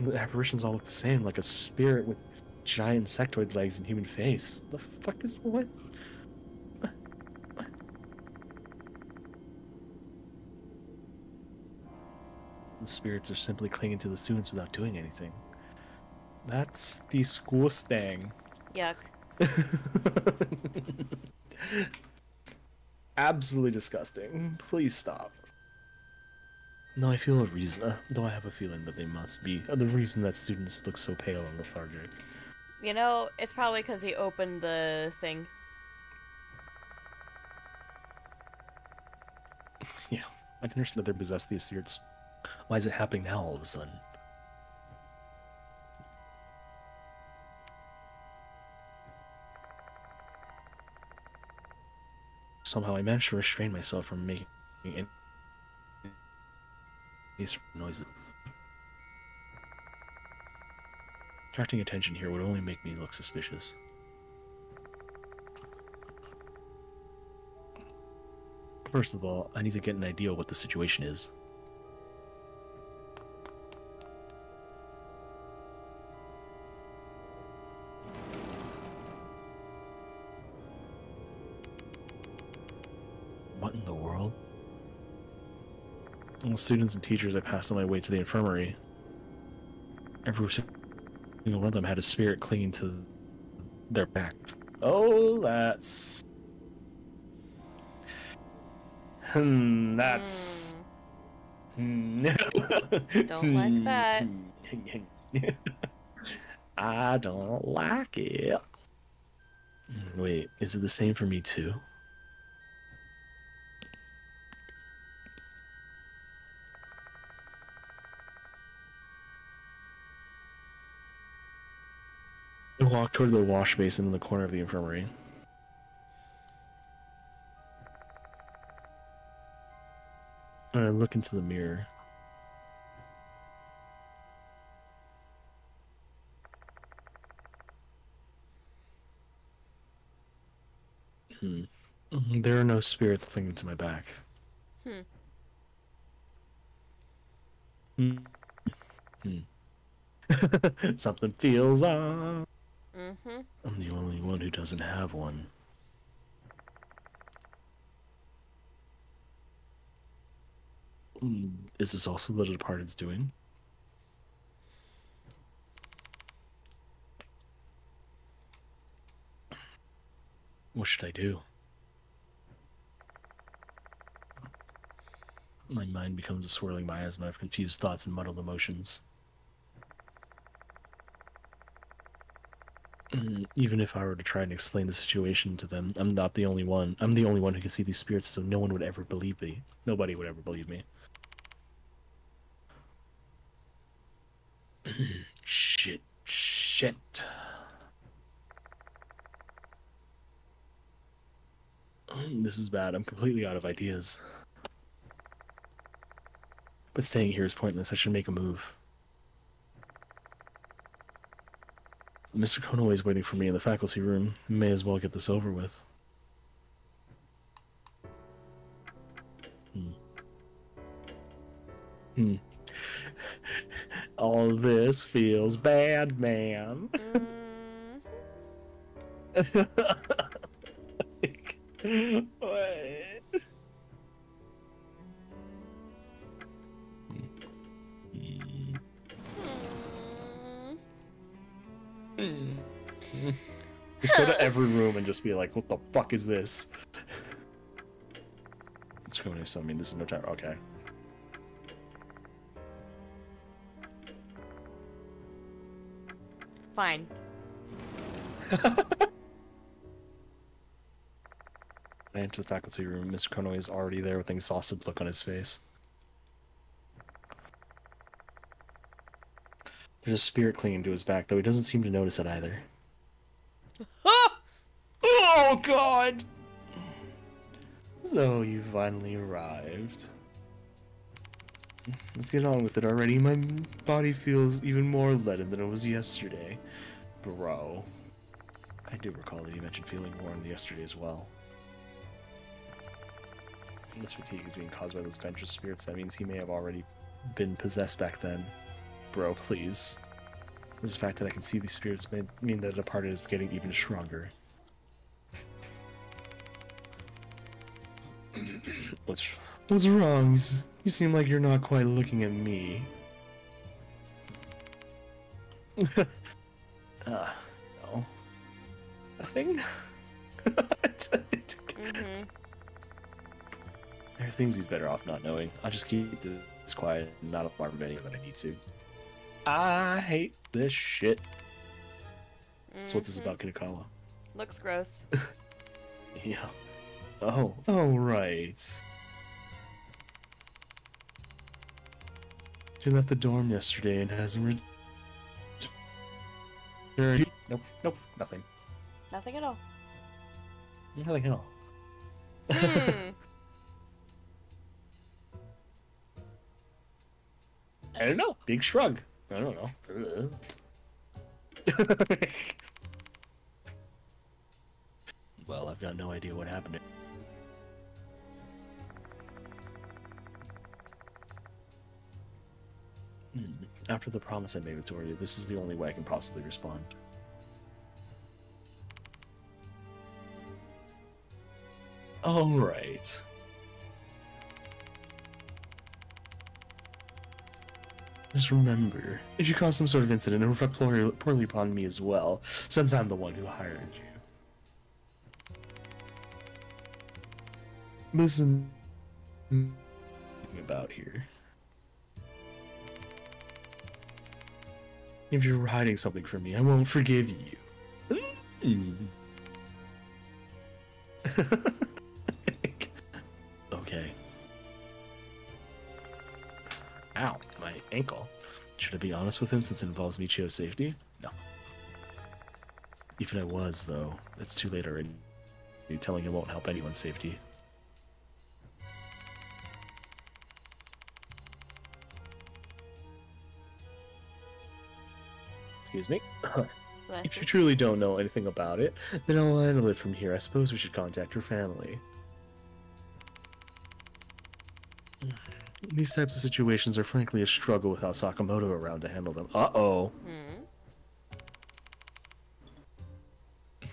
The apparitions all look the same, like a spirit with giant insectoid legs and human face. The fuck is what? The spirits are simply clinging to the students without doing anything. That's disgusting. Yuck. Absolutely disgusting. Please stop. No, I feel a reason. Uh, though I have a feeling that they must be uh, the reason that students look so pale and lethargic. You know, it's probably because he opened the thing. Yeah, I can understand that they're possessed these spirits. Why is it happening now all of a sudden? Somehow I managed to restrain myself from making any these noises. Attracting attention here would only make me look suspicious. First of all, I need to get an idea what the situation is. What in the world? All students and teachers I passed on my way to the infirmary. Every single one of them had a spirit clinging to their back. Oh, that's. Hmm, that's. Hmm. Hmm. Don't like that. I don't like it. Wait, is it the same for me too? Walk toward the wash basin in the corner of the infirmary. I look into the mirror. Hmm. There are no spirits clinging to my back. Hmm. Hmm. Hmm. Something feels off. Mm-hmm. I'm the only one who doesn't have one. Hmm, Is this also the Departed's doing? What should I do? My mind becomes a swirling miasma of confused thoughts and muddled emotions. Even if I were to try and explain the situation to them, I'm not the only one. I'm the only one who can see these spirits, so no one would ever believe me. Nobody would ever believe me. shit. Shit. Mm, This is bad. I'm completely out of ideas. But staying here is pointless. I should make a move. Mr. Konoe is waiting for me in the faculty room. May as well get this over with. Hmm. Hmm. All this feels bad, man. Mm-hmm. what? Just go to every room and just be like, what the fuck is this? Kono so I mean this is no time. Okay. Fine. I enter the faculty room. Mr. Konoe is already there with an exhausted look on his face. There's a spirit clinging to his back, though he doesn't seem to notice it either. Oh god! So you finally arrived. Let's get on with it already. My body feels even more leaden than it was yesterday. Bro. I do recall that you mentioned feeling worn yesterday as well. This fatigue is being caused by those venturous spirits. That means he may have already been possessed back then. Bro, please. This fact that I can see these spirits may mean that the departed is getting even stronger. what's what's wrong? You seem like you're not quite looking at me. uh, no. Nothing? Mm-hmm. There are things he's better off not knowing. I'll just keep this quiet and not alarm him any that I need to. I hate this shit. So what's this about Kinukawa? Looks gross. Yeah. Oh, oh right. She left the dorm yesterday and hasn't re- returned. Nope, nope, nothing. Nothing at all. Nothing at all. Hmm. I don't know. Big shrug. I don't know. well, I've got no idea what happened. Mm. After the promise I made with Doria, this is the only way I can possibly respond. All right. Just remember, if you cause some sort of incident, it will reflect poorly, poorly upon me as well, since I'm the one who hired you. Listen about here. If you're hiding something from me, I won't forgive you. Hmm. okay. Ow, my ankle. Should I be honest with him since it involves Michiho's safety? No. Even I was, though, it's too late already. You telling him won't help anyone's safety. Excuse me. If you. you truly don't know anything about it, then I'll handle it from here. I suppose we should contact your family. These types of situations are frankly a struggle without Sakamoto around to handle them. Uh oh.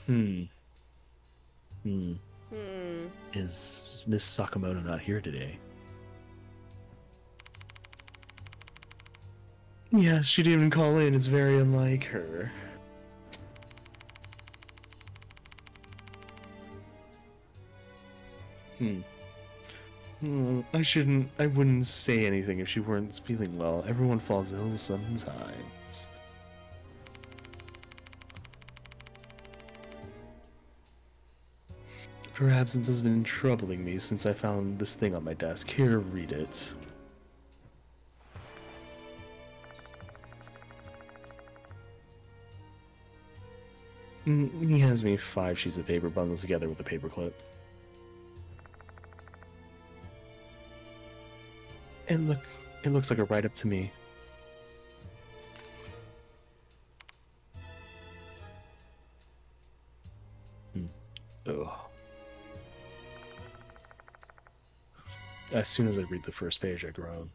Hmm. Hmm. Hmm. Is Miss Sakamoto not here today? Yes, she didn't even call in. It's very unlike her. Hmm. Hmm, I shouldn't. I wouldn't say anything if she weren't feeling well. Everyone falls ill sometimes. Her absence has been troubling me since I found this thing on my desk. Here, read it. He hands me five sheets of paper bundled together with a paperclip. It look, it looks like a write-up to me. Hmm. Ugh. As soon as I read the first page, I groan.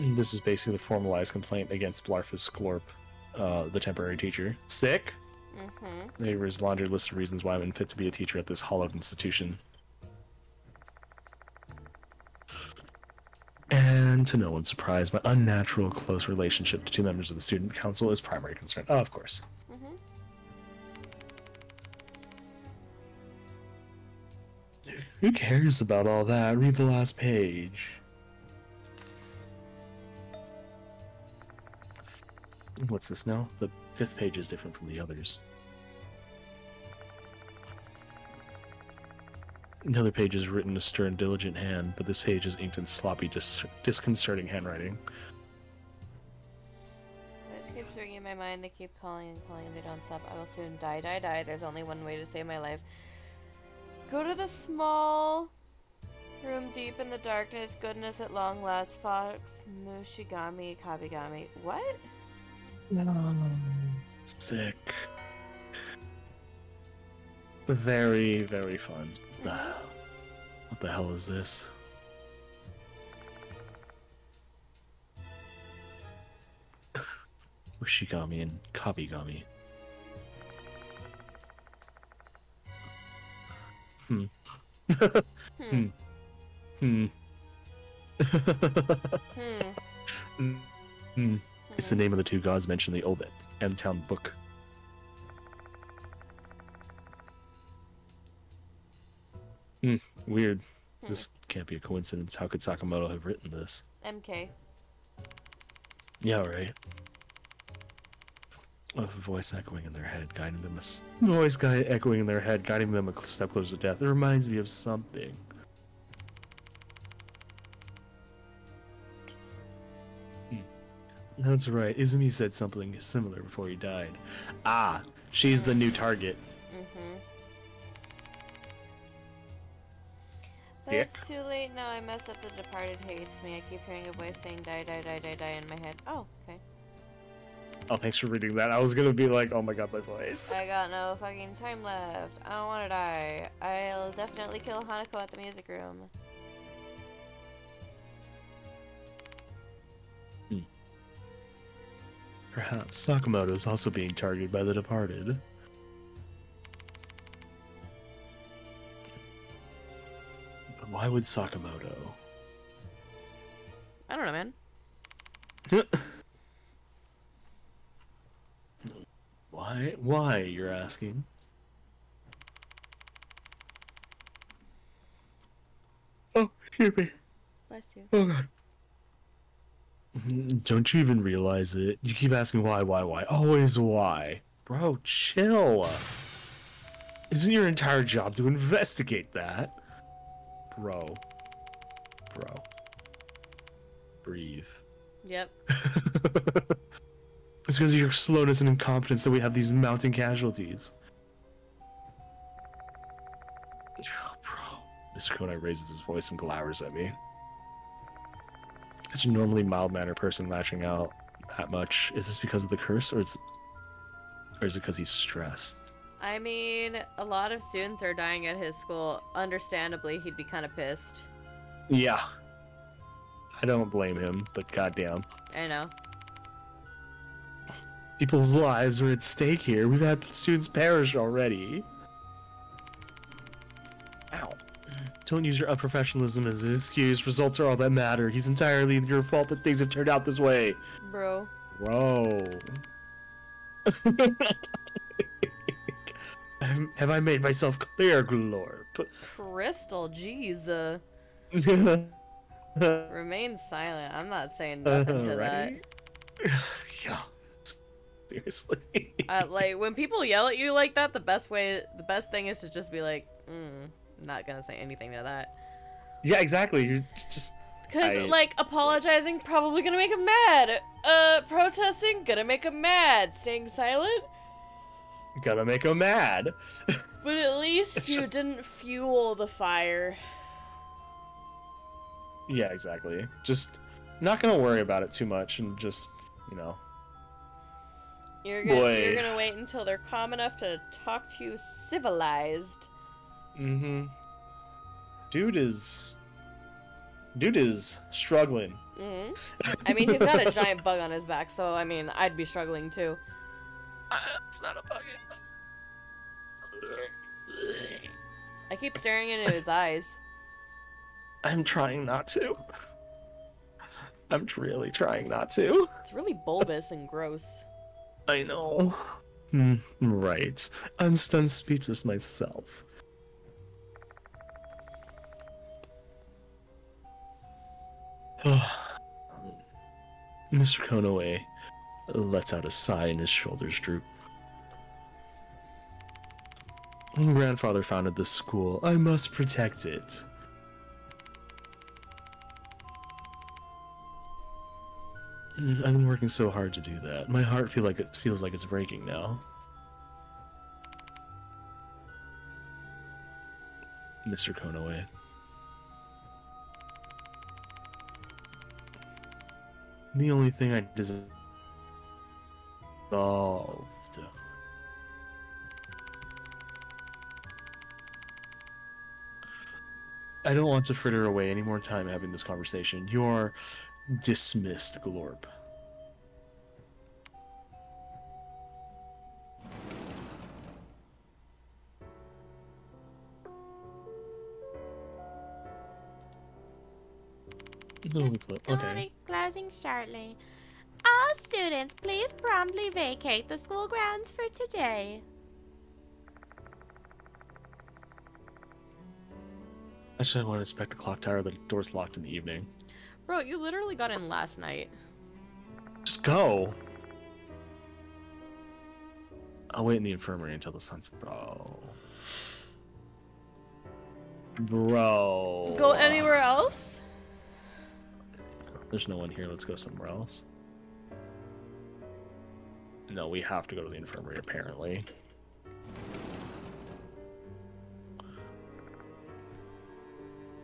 This is basically the formalized complaint against Blarfus Glorp, uh, the temporary teacher. Sick? Mm-hmm. Neighbor's laundry list of reasons why I'm unfit to be a teacher at this hollowed institution. And to no one's surprise, my unnatural close relationship to two members of the student council is primary concern. Oh, of course. Mm-hmm. Who cares about all that? Read the last page. What's this now? The fifth page is different from the others. Another page is written in a stern, diligent hand, but this page is inked in sloppy, dis- disconcerting handwriting. It just keeps ringing in my mind. They keep calling and calling and they don't stop. I will soon die, die, die. There's only one way to save my life. Go to the small room deep in the darkness. Goodness at long last. Fox Mushigami Kabigami. What? Sick. Very, very fun. The- What the hell is this? Ushigami and Kabigami. Hmm. Hmm. Hmm. Hmm. Hmm. It's the name of the two gods mentioned in the old M Town book. Hmm. Weird. Hmm. This can't be a coincidence. How could Sakamoto have written this? MK. Yeah, right. A voice echoing in their head, guiding them a voice guy echoing in their head, guiding them a step closer to death. It reminds me of something. That's right. Izumi said something similar before he died. Ah, she's the new target. Mm-hmm. Dick. it's too late now. I messed up. The departed hates me. I keep hearing a voice saying die, die, die, die, die in my head. Oh, okay. Oh, thanks for reading that. I was gonna be like, oh my god, my voice. I got no fucking time left. I don't want to die. I'll definitely kill Hanako at the music room. Perhaps Sakamoto is also being targeted by the departed. But why would Sakamoto? I don't know, man. why? Why? You're asking. Oh, hear me. Bless you. Oh god. Mm-hmm. Don't you even realize it? You keep asking why, why, why. Always why. Bro, chill. Isn't your entire job to investigate that? Bro. Bro. Breathe. Yep. it's because of your slowness and incompetence that we have these mounting casualties. Bro. Mr. Konoe raises his voice and glowers at me. Such a normally mild-mannered person lashing out that much. Is this because of the curse, or is, or is it because he's stressed? I mean, a lot of students are dying at his school. Understandably, he'd be kind of pissed. Yeah. I don't blame him, but goddamn. I know. People's lives are at stake here. We've had students perish already. Don't use your unprofessionalism as an excuse. Results are all that matter. He's entirely your fault that things have turned out this way. Bro. Bro. have, I made myself clear, Glorp? Crystal, jeez. Uh, remain silent. I'm not saying Uh, nothing to right? yeah. Seriously. Uh, like, when people yell at you like that, the best way, the best thing is to just be like, mm, not gonna say anything to that. yeah, exactly. You're just Cause I- like apologizing probably gonna make him mad. Uh, protesting gonna make him mad. Staying silent, gonna make him mad. but at least It's you just- didn't fuel the fire. Yeah, exactly. Just not gonna worry about it too much and just, you know. You're gonna Boy. you're gonna wait until they're calm enough to talk to you civilized. Mm-hmm. Dude is Dude is struggling. hmm I mean, he's got a giant bug on his back, so I mean, I'd be struggling too. it's not a bug. I keep staring into his eyes. I'm trying not to. I'm really trying not to. It's really bulbous and gross. I know. Hmm, right. I'm stunned speechless myself. Mr. Konoe lets out a sigh and his shoulders droop. Grandfather founded this school. I must protect it. Mm, I've been working so hard to do that. My heart feel like it feels like it's breaking now. Mr. Konoe. The only thing I dissolved. I don't want to fritter away any more time having this conversation. You're dismissed, Glorp. Little clip. Okay. Only closing shortly. All students, please promptly vacate the school grounds for today. Actually, I want to inspect the clock tower. The door's locked in the evening. Bro, you literally got in last night. Just go. I'll wait in the infirmary until the sun's. Bro. Bro. Go anywhere else? There's no one here. Let's go somewhere else. No, we have to go to the infirmary, apparently.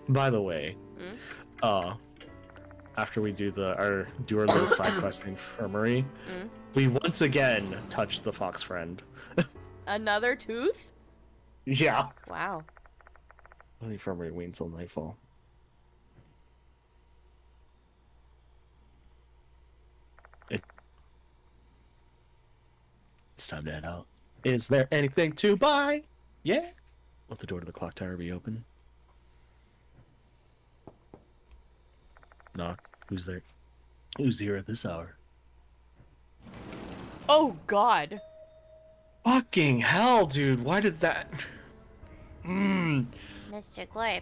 By the way, Hmm? uh, after we do the our do our little side quest in the infirmary, Hmm? we once again touch the fox friend. Another tooth? Yeah. Wow. The infirmary waits till nightfall. It's time to head out. Is there anything to buy? Yeah. Let the door to the clock tower be open. Knock. Who's there? Who's here at this hour? Oh god. Fucking hell, dude. Why did that. Mmm. Mr. Glorp,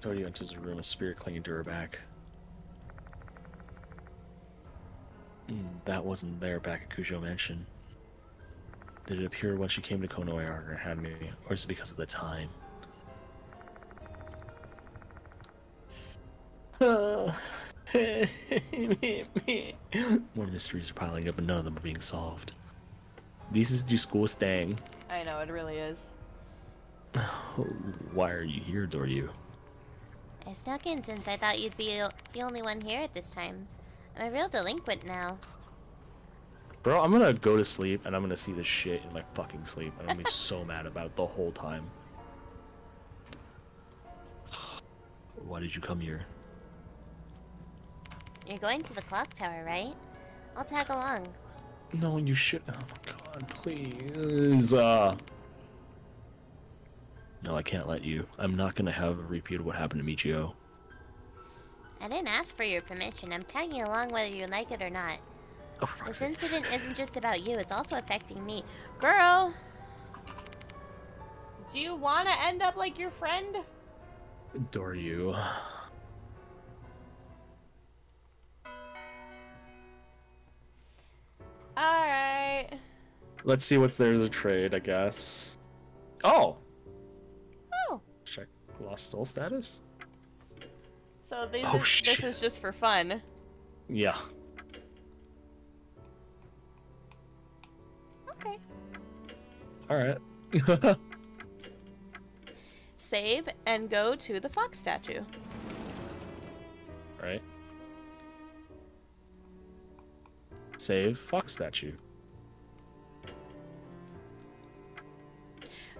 Tori enters the room, a spirit clinging to her back. Mm, Mm, that wasn't there back at Kujo Mansion. Did it appear when she came to Konoe or had me, or is it because of the time? More mysteries are piling up, and none of them are being solved. This is the school staying. I know, it really is. Why are you here, Doryu? I snuck in since I thought you'd be the only one here at this time. I'm a real delinquent now. Bro, I'm gonna go to sleep and I'm gonna see this shit in my fucking sleep. and I'm gonna be so mad about it the whole time. Why did you come here? You're going to the clock tower, right? I'll tag along. No, you should. Oh my god, please. Uh. No, I can't let you. I'm not gonna have a repeat of what happened to Michiho. I didn't ask for your permission. I'm tagging along whether you like it or not. Oh, This sake. incident isn't just about you, it's also affecting me. Girl! Do you want to end up like your friend? Adore you. Alright. Let's see what's there as a trade, I guess. Oh! Oh. Check lost soul status? So these Oh, is, this is just for fun. Yeah. Okay. Alright. Save and go to the fox statue. right? Save fox statue.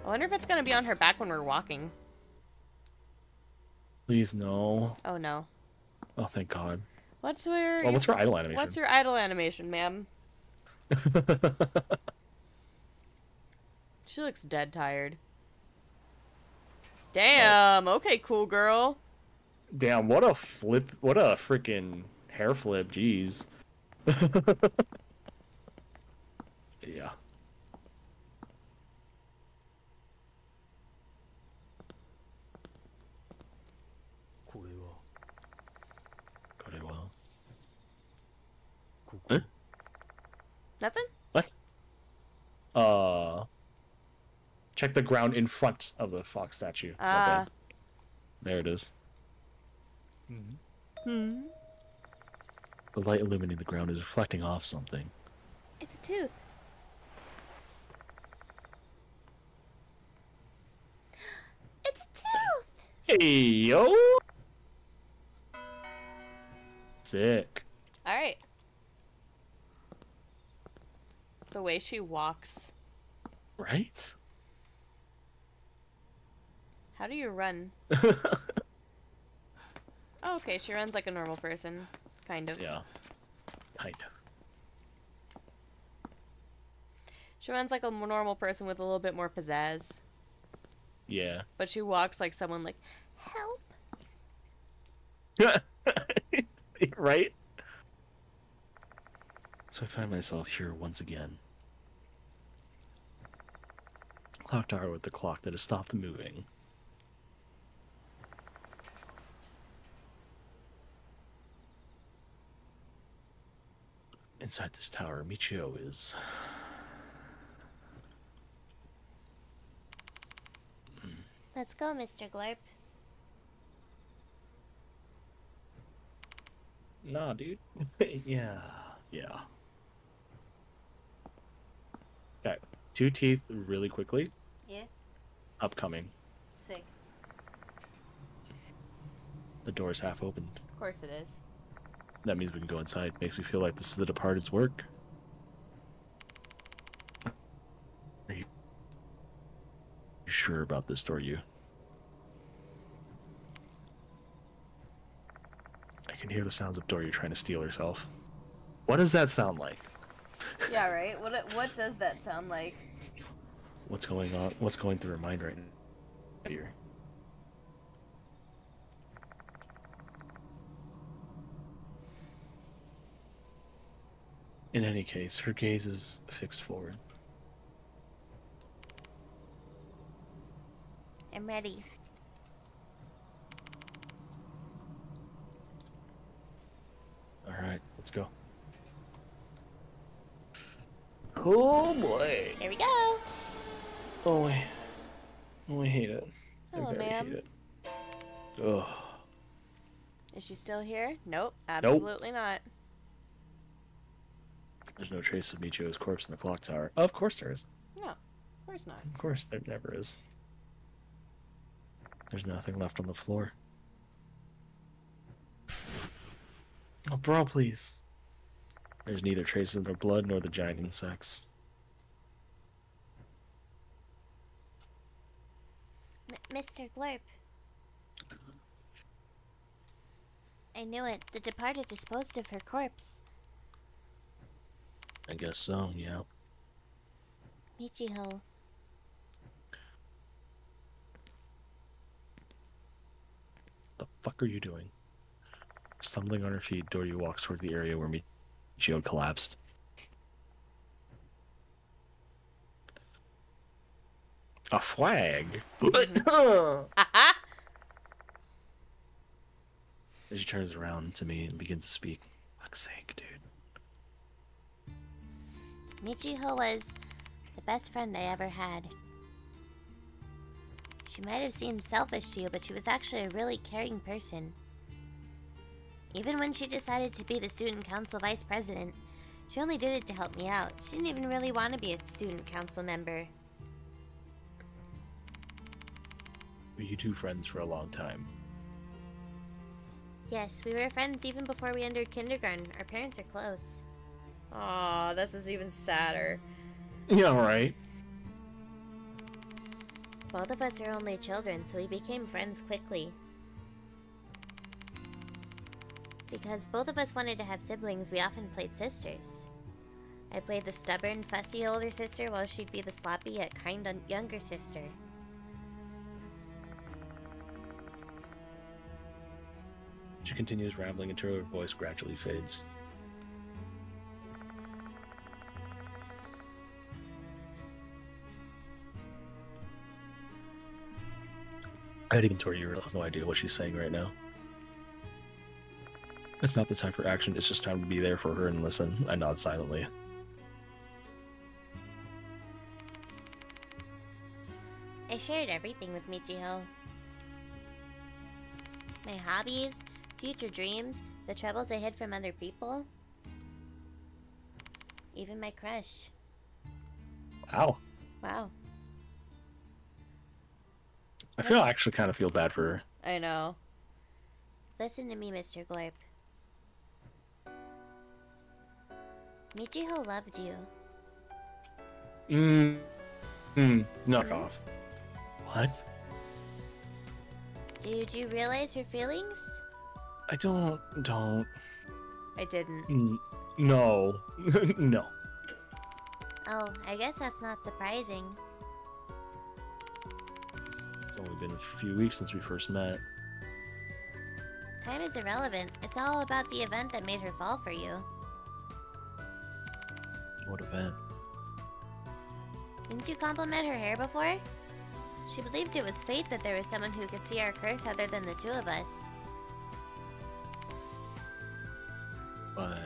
I wonder if it's gonna be on her back when we're walking. Please no. Oh no. Oh thank God. What's your Well, what's her idle animation? what's your idle animation, ma'am? She looks dead tired. Damn. Oh. Okay, cool girl. Damn! What a flip! What a freaking hair flip! Jeez. yeah. Nothing? What? Uh, check the ground in front of the fox statue. Ah. bad. there it is. Hmm. The light illuminating the ground is reflecting off something. It's a tooth. It's a tooth. Hey yo! Sick. Alright. The way she walks. Right? How do you run? Oh, okay, she runs like a normal person. Kind of. yeah. Kind of. She runs like a normal person with a little bit more pizzazz. Yeah. But she walks like someone like, Help. right? So I find myself here once again. Clock tower with the clock that has stopped moving. Inside this tower, Michiho is. Let's go, Mr. Glurp. Nah, dude. yeah. Yeah. Okay. Two teeth really quickly. Upcoming. sick. The door's half opened. Of course it is. That means we can go inside. Makes me feel like this is the departed's work. Are you you sure about this door, you? I can hear the sounds of Doryu trying to steal herself. What does that sound like? Yeah, right? What what does that sound like? What's going on? What's going through her mind right now? Here. In any case, her gaze is fixed forward. I'm ready. All right, let's go. Oh boy! Here we go. Oh, I, oh, I hate it. Hello, I ma'am. Ugh. Is she still here? Nope, absolutely not. There's no trace of Michiho's corpse in the clock tower. of course there is. No, of course not. Of course there never is. There's nothing left on the floor. Oh, bro, please. There's neither traces of her blood nor the giant insects. M- Mr. Glurp. I knew it. The departed disposed of her corpse. I guess so, yeah. Michiho. The fuck are you doing? Stumbling on her feet, Doryu walks toward the area where Michiho collapsed. A flag? Haha! As she turns around to me and begins to speak. Fuck's sake, dude. Michiho was the best friend I ever had. She might have seemed selfish to you, but she was actually a really caring person. Even when she decided to be the student council vice president, she only did it to help me out. She didn't even really want to be a student council member. You two friends for a long time? Yes, we were friends even before we entered kindergarten. Our parents are close. Aw, this is even sadder. Yeah, right. Both of us are only children, so we became friends quickly. Because both of us wanted to have siblings, we often played sisters. I played the stubborn, fussy older sister, while she'd be the sloppy yet kind younger sister. She continues rambling until her voice gradually fades. I had even Tori has no idea what she's saying right now. It's not the time for action, it's just time to be there for her and listen. I nod silently. I shared everything with Michiho. My hobbies, future dreams, the troubles I hid from other people. Even my crush. Wow. Wow. I feel I actually kind of feel bad for her. I know. Listen to me, Mr. Glorp. Michiho loved you. Mm. Mm. Knock off. What? Did you realize her feelings? I don't. Don't. I didn't. No. no. Oh, I guess that's not surprising. It's only been a few weeks since we first met. Time is irrelevant. It's all about the event that made her fall for you. What event? Didn't you compliment her hair before? She believed it was fate that there was someone who could see our curse other than the two of us. But.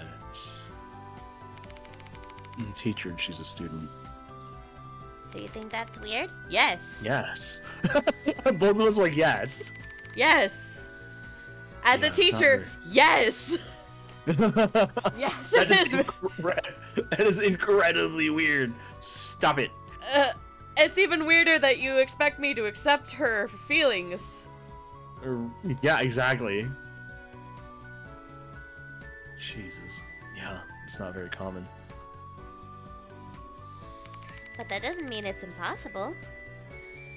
Mm, Teacher, and she's a student. So you think that's weird? Yes. Yes. Both of us like yes. Yes. As Yeah, a teacher, yes. Yes, is it is. incre- that is incredibly weird. Stop it. Uh, it's even weirder that you expect me to accept her feelings. Er, Yeah, exactly. Jesus. Yeah, it's not very common. But that doesn't mean it's impossible.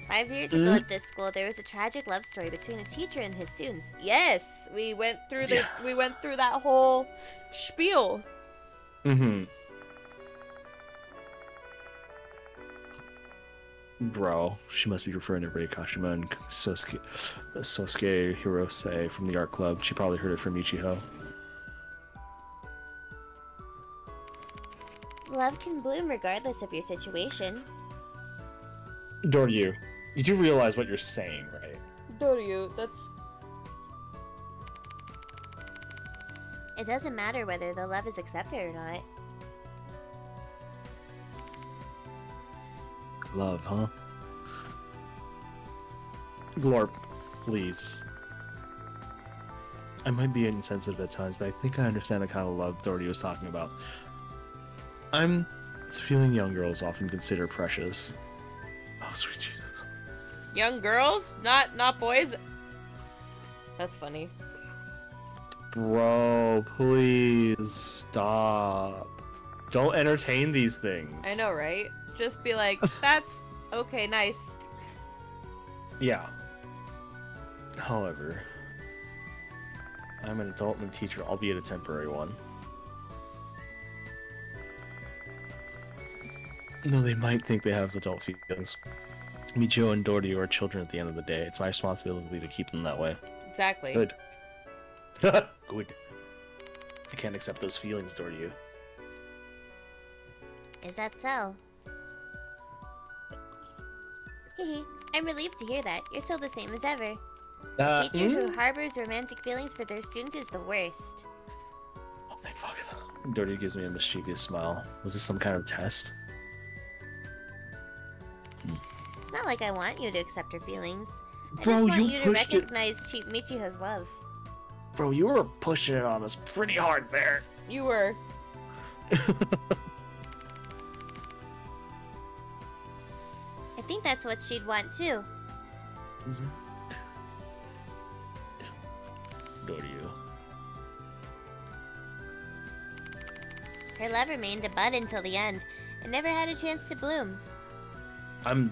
Five years ago at this school, there was a tragic love story between a teacher and his students. Yes, we went through the Yeah. we went through that whole spiel. Mm-hmm. Bro, she must be referring to Rei Kashima and Sosuke, Sosuke Hirose from the art club. She probably heard it from Michiho. Love can bloom regardless of your situation. Doryu, you do realize what you're saying, right? Doryu, that's It doesn't matter whether the love is accepted or not. Love, huh? Glorp, please. I might be insensitive at times, but I think I understand the kind of love Doherty was talking about. I'm. It's a feeling young girls often consider precious. Oh, sweet Jesus. young girls, not not boys. That's funny. Bro, please stop. Don't entertain these things. I know, right? Just be like, that's okay, nice. Yeah. However, I'm an adult and a teacher, albeit a temporary one. No, they might think they have adult feelings. Mijo and Doherty are children at the end of the day. It's my responsibility to keep them that way. Exactly. Good. Good. I can't accept those feelings, Doherty. Is that so? Hehe, I'm relieved to hear that. You're still the same as ever. A Uh, teacher who mm? harbors romantic feelings for their student is the worst. Oh, thank fuck. Doherty gives me a mischievous smile. Was this some kind of test? Like I want you to accept her feelings. I Bro, just want you you, to it- recognize Chi- Michiho's love. Bro, you were pushing it on us pretty hard there. You were I think that's what she'd want too. Mm-hmm. Go to you. Her love remained a bud until the end. It never had a chance to bloom. I'm.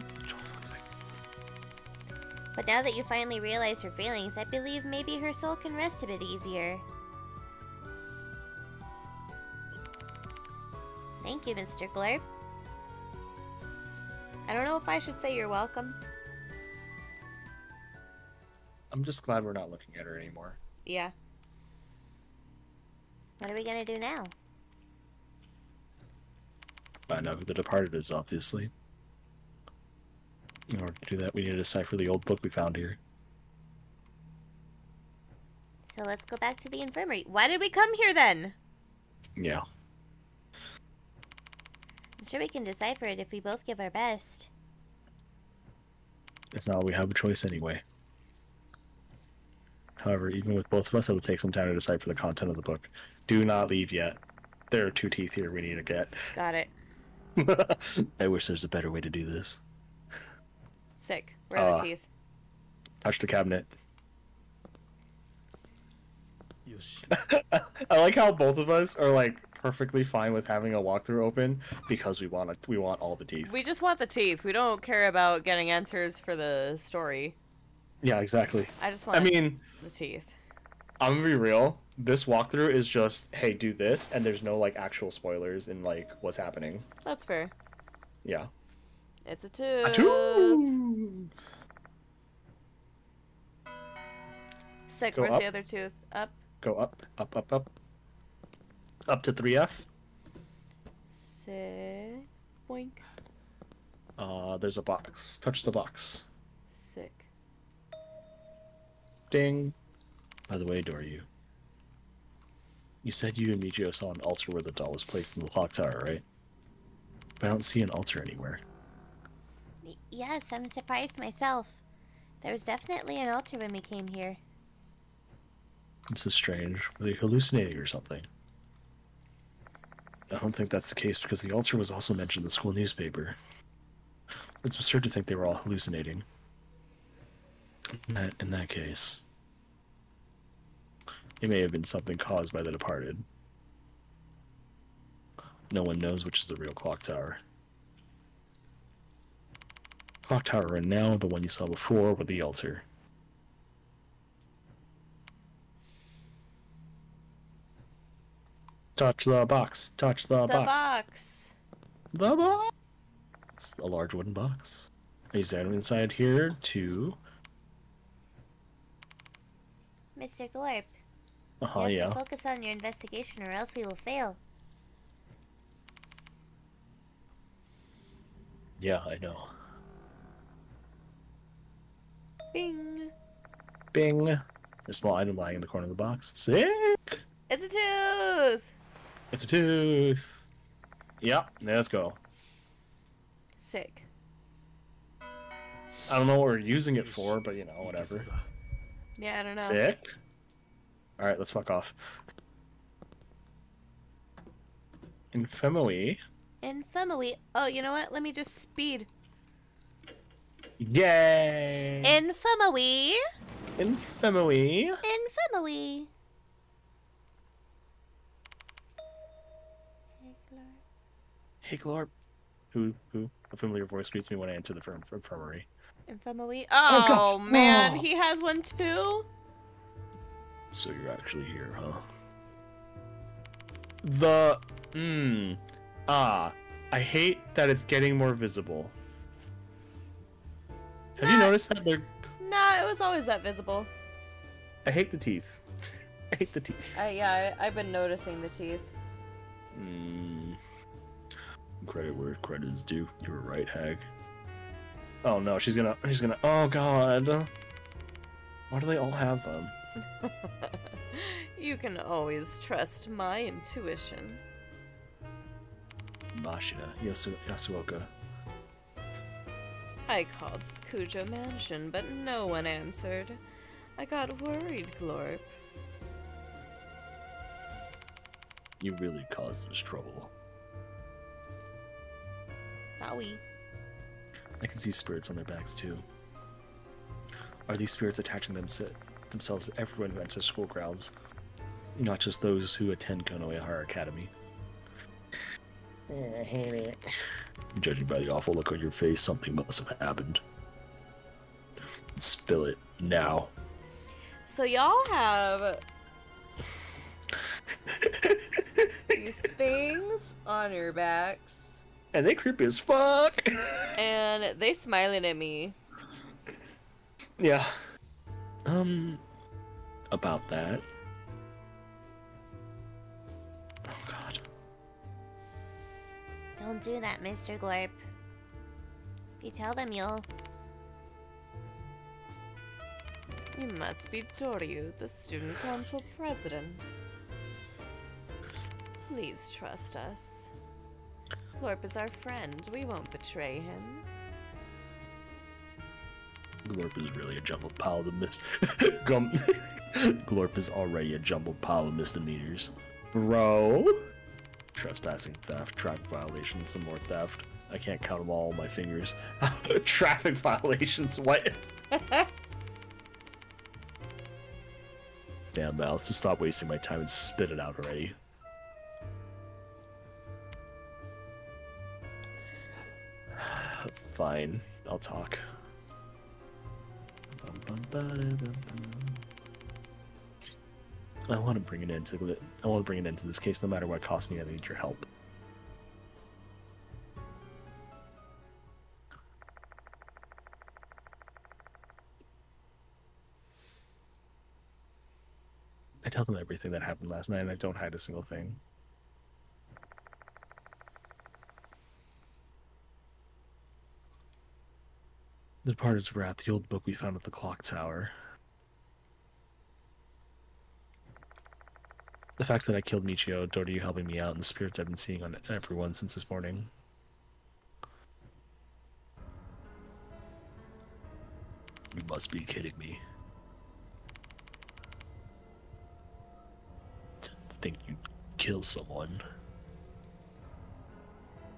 But now that you finally realize her feelings, I believe maybe her soul can rest a bit easier. Thank you, Mr. Glurp. I don't know if I should say you're welcome. I'm just glad we're not looking at her anymore. Yeah. What are we gonna do now? Find out who the departed is, obviously. In order to do that, we need to decipher the old book we found here. So let's go back to the infirmary. Why did we come here then? Yeah. I'm sure we can decipher it if we both give our best. It's not we have a choice anyway. However, even with both of us, it'll take some time to decipher the content of the book. Do not leave yet. There are two teeth here we need to get. Got it. I wish there's a better way to do this. Sick. Where are Uh, the teeth? Touch the cabinet. I like how both of us are like perfectly fine with having a walkthrough open because we want to, we want all the teeth. We just want the teeth. We don't care about getting answers for the story. Yeah, exactly. I just want I mean, the teeth. I'm gonna be real. This walkthrough is just, hey, do this, and there's no like actual spoilers in like what's happening. That's fair. Yeah. It's a tooth. Achoo! Sick. Go Where's up. the other tooth? Up. Go up, up, up, up. Up to 3F. Sick. Boink. Uh, there's a box. Touch the box. Sick. Ding. By the way, Doryu, you you said you and Michiho saw an altar where the doll was placed in the clock tower, right? But I don't see an altar anywhere. Yes, I'm surprised myself. There was definitely an altar when we came here. This is strange. Were they hallucinating or something? I don't think that's the case because the altar was also mentioned in the school newspaper. It's absurd to think they were all hallucinating. That, in that case, it may have been something caused by the departed. No one knows which is the real clock tower. Clock tower and now the one you saw before with the altar. Touch the box. Touch the, The box. The box. The box. A large wooden box. Is that inside here to? Mr. Glorp, Uh you huh. have Yeah. to focus on your investigation or else we will fail. Yeah, I know. Bing. Bing. A small item lying in the corner of the box. Sick. It's a tooth. It's a tooth. Yep. Let's go. Sick. I don't know what we're using it for, but you know, whatever. Yeah, I don't know. Sick. All right, let's fuck off. Infamily. Infamily. Oh, you know what? Let me just speed. Yay! Infamily. Infamily. Infamily. Hey, Glorp. Who, who? A familiar voice greets me when I enter the firm, infirmary. Infamily. Oh, Oh, man, Oh. he has one too. So you're actually here, huh? The. Mmm. Ah. I hate that it's getting more visible. Have you noticed that they're. Nah, it was always that visible. I hate the teeth. I hate the teeth. Uh, yeah, I, I've been noticing the teeth. Mm. Credit where credit is due. You were right, Hag. Oh no, she's gonna. She's gonna. Oh god. Why do they all have them? you can always trust my intuition. Mashida, Yasu- Yasuoka. I called Kujo Mansion, but no one answered. I got worried, Glorp. You really caused us trouble. Owie. I can see spirits on their backs too. Are these spirits attaching them themselves to everyone who enters school grounds? Not just those who attend Konoehara Academy. I hate it. Judging by the awful look on your face, something must have happened. Spill it now. So y'all have these things on your backs, and they creepy as fuck. and they smiling at me. yeah. Um. About that. Oh god. Don't do that, Mr. Glorp. If you tell them, you'll. You must be Doryu, the student council president. Please trust us. Glorp is our friend. We won't betray him. Glorp is really a jumbled pile of mis. Gum. Glorp is already a jumbled pile of misdemeanors. Bro. Trespassing, theft, traffic violations, some more theft. I can't count them all on my fingers. traffic violations, what? Damn, Mal, let's just stop wasting my time and spit it out already. Fine, I'll talk. I want to bring an end to it. I want to bring an end to this case, no matter what it costs me. I need your help. I tell them everything that happened last night, and I don't hide a single thing. The Departed's Wrath, the old book we found at the clock tower. The fact that I killed Michiho, Doryu helping me out, and the spirits I've been seeing on everyone since this morning. You must be kidding me. To think you'd kill someone.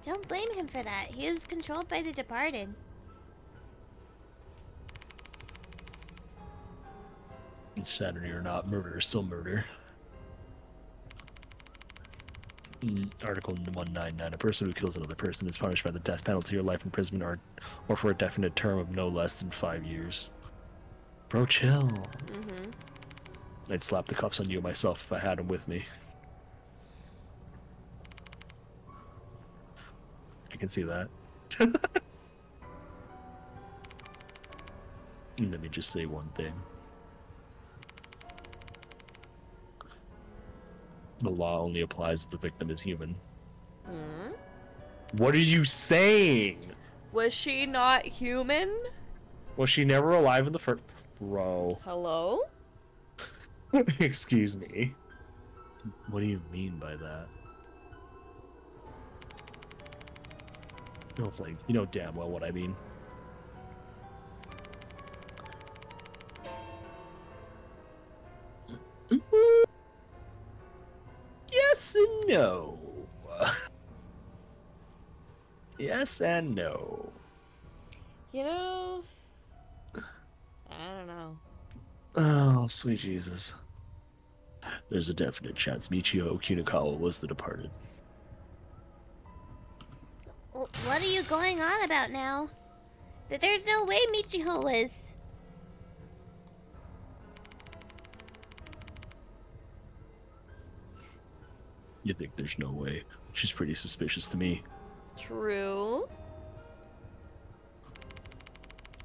Don't blame him for that. He is controlled by the departed. Insanity or not, murder is still murder. Mm, Article 199. A person who kills another person is punished by the death penalty or life imprisonment or, or for a definite term of no less than five years. Bro, chill. Mm-hmm. I'd slap the cuffs on you myself if I had them with me. I can see that. Let me just say one thing. The law only applies if the victim is human. Hmm? What are you saying? Was she not human? Was she never alive in the first? Bro. Hello? Excuse me. What do you mean by that? It's like you know damn well what I mean. No. yes and no. You know, I don't know. Oh, sweet Jesus. There's a definite chance Michiho Kinukawa was the departed. What are you going on about now? That there's no way Michiho was. You think there's no way? She's pretty suspicious to me. True.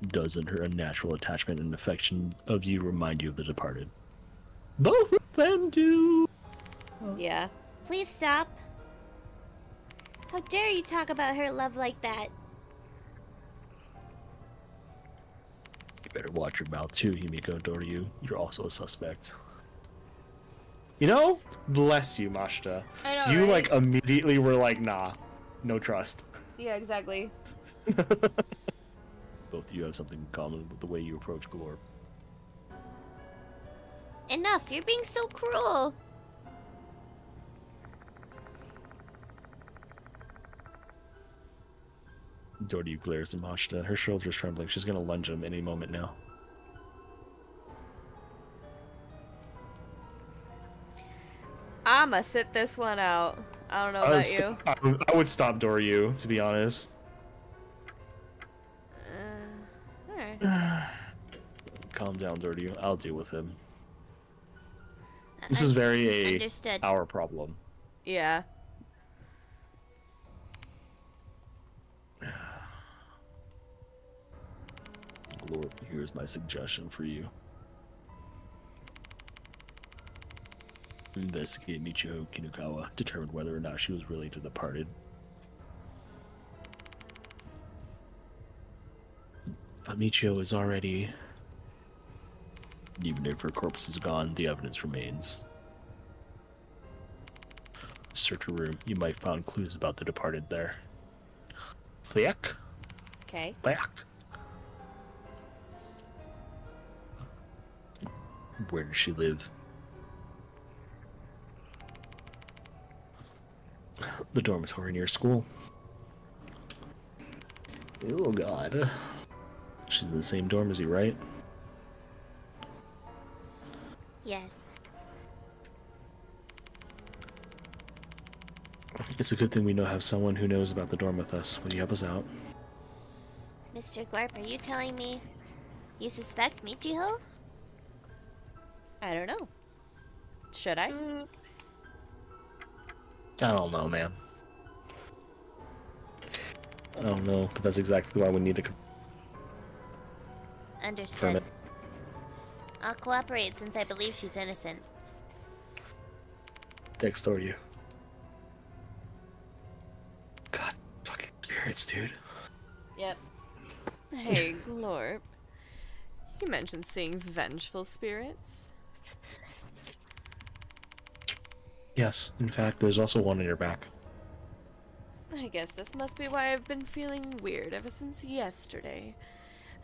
Doesn't her unnatural attachment and affection of you remind you of the departed? Both of them do. Yeah. Please stop. How dare you talk about her love like that? You better watch your mouth too, Himiko Doryu. You're also a suspect. You know, bless you, Mashita. I know. you right? like immediately were like, nah, no trust. Yeah, exactly. Both of you have something in common with the way you approach Glorp. Enough, you're being so cruel. Doryu glares at Mashita. Her shoulders trembling. She's gonna lunge him any moment now. I'ma sit this one out. I don't know I about you. st- I would- I would stop Doryu, to be honest. Uh, alright. Calm down, Doryu. I'll deal with him. This Un- is very a Understood. our problem. Yeah. Glorp, here's my suggestion for you. Investigate Michiho Kinukawa. Determine whether or not she was really to the departed. But Michiho is already. Even if her corpse is gone, the evidence remains. Search her room. You might find clues about the departed there. Flick? Okay. Flick? where does she live? The dormitory near school. Oh god. She's in the same dorm as you, right? Yes. It's a good thing we know have someone who knows about the dorm with us. Will you help us out? Mr. Glorp, are you telling me you suspect Michiho? I don't know. Should I? I don't know, man. I don't know, but that's exactly why we need to confirm Understood. it. I'll cooperate since I believe she's innocent. Next door to you. God, fucking spirits, dude. Yep. Hey, Glorp. You mentioned seeing vengeful spirits. Yes, in fact, there's also one on your back. I guess this must be why I've been feeling weird ever since yesterday.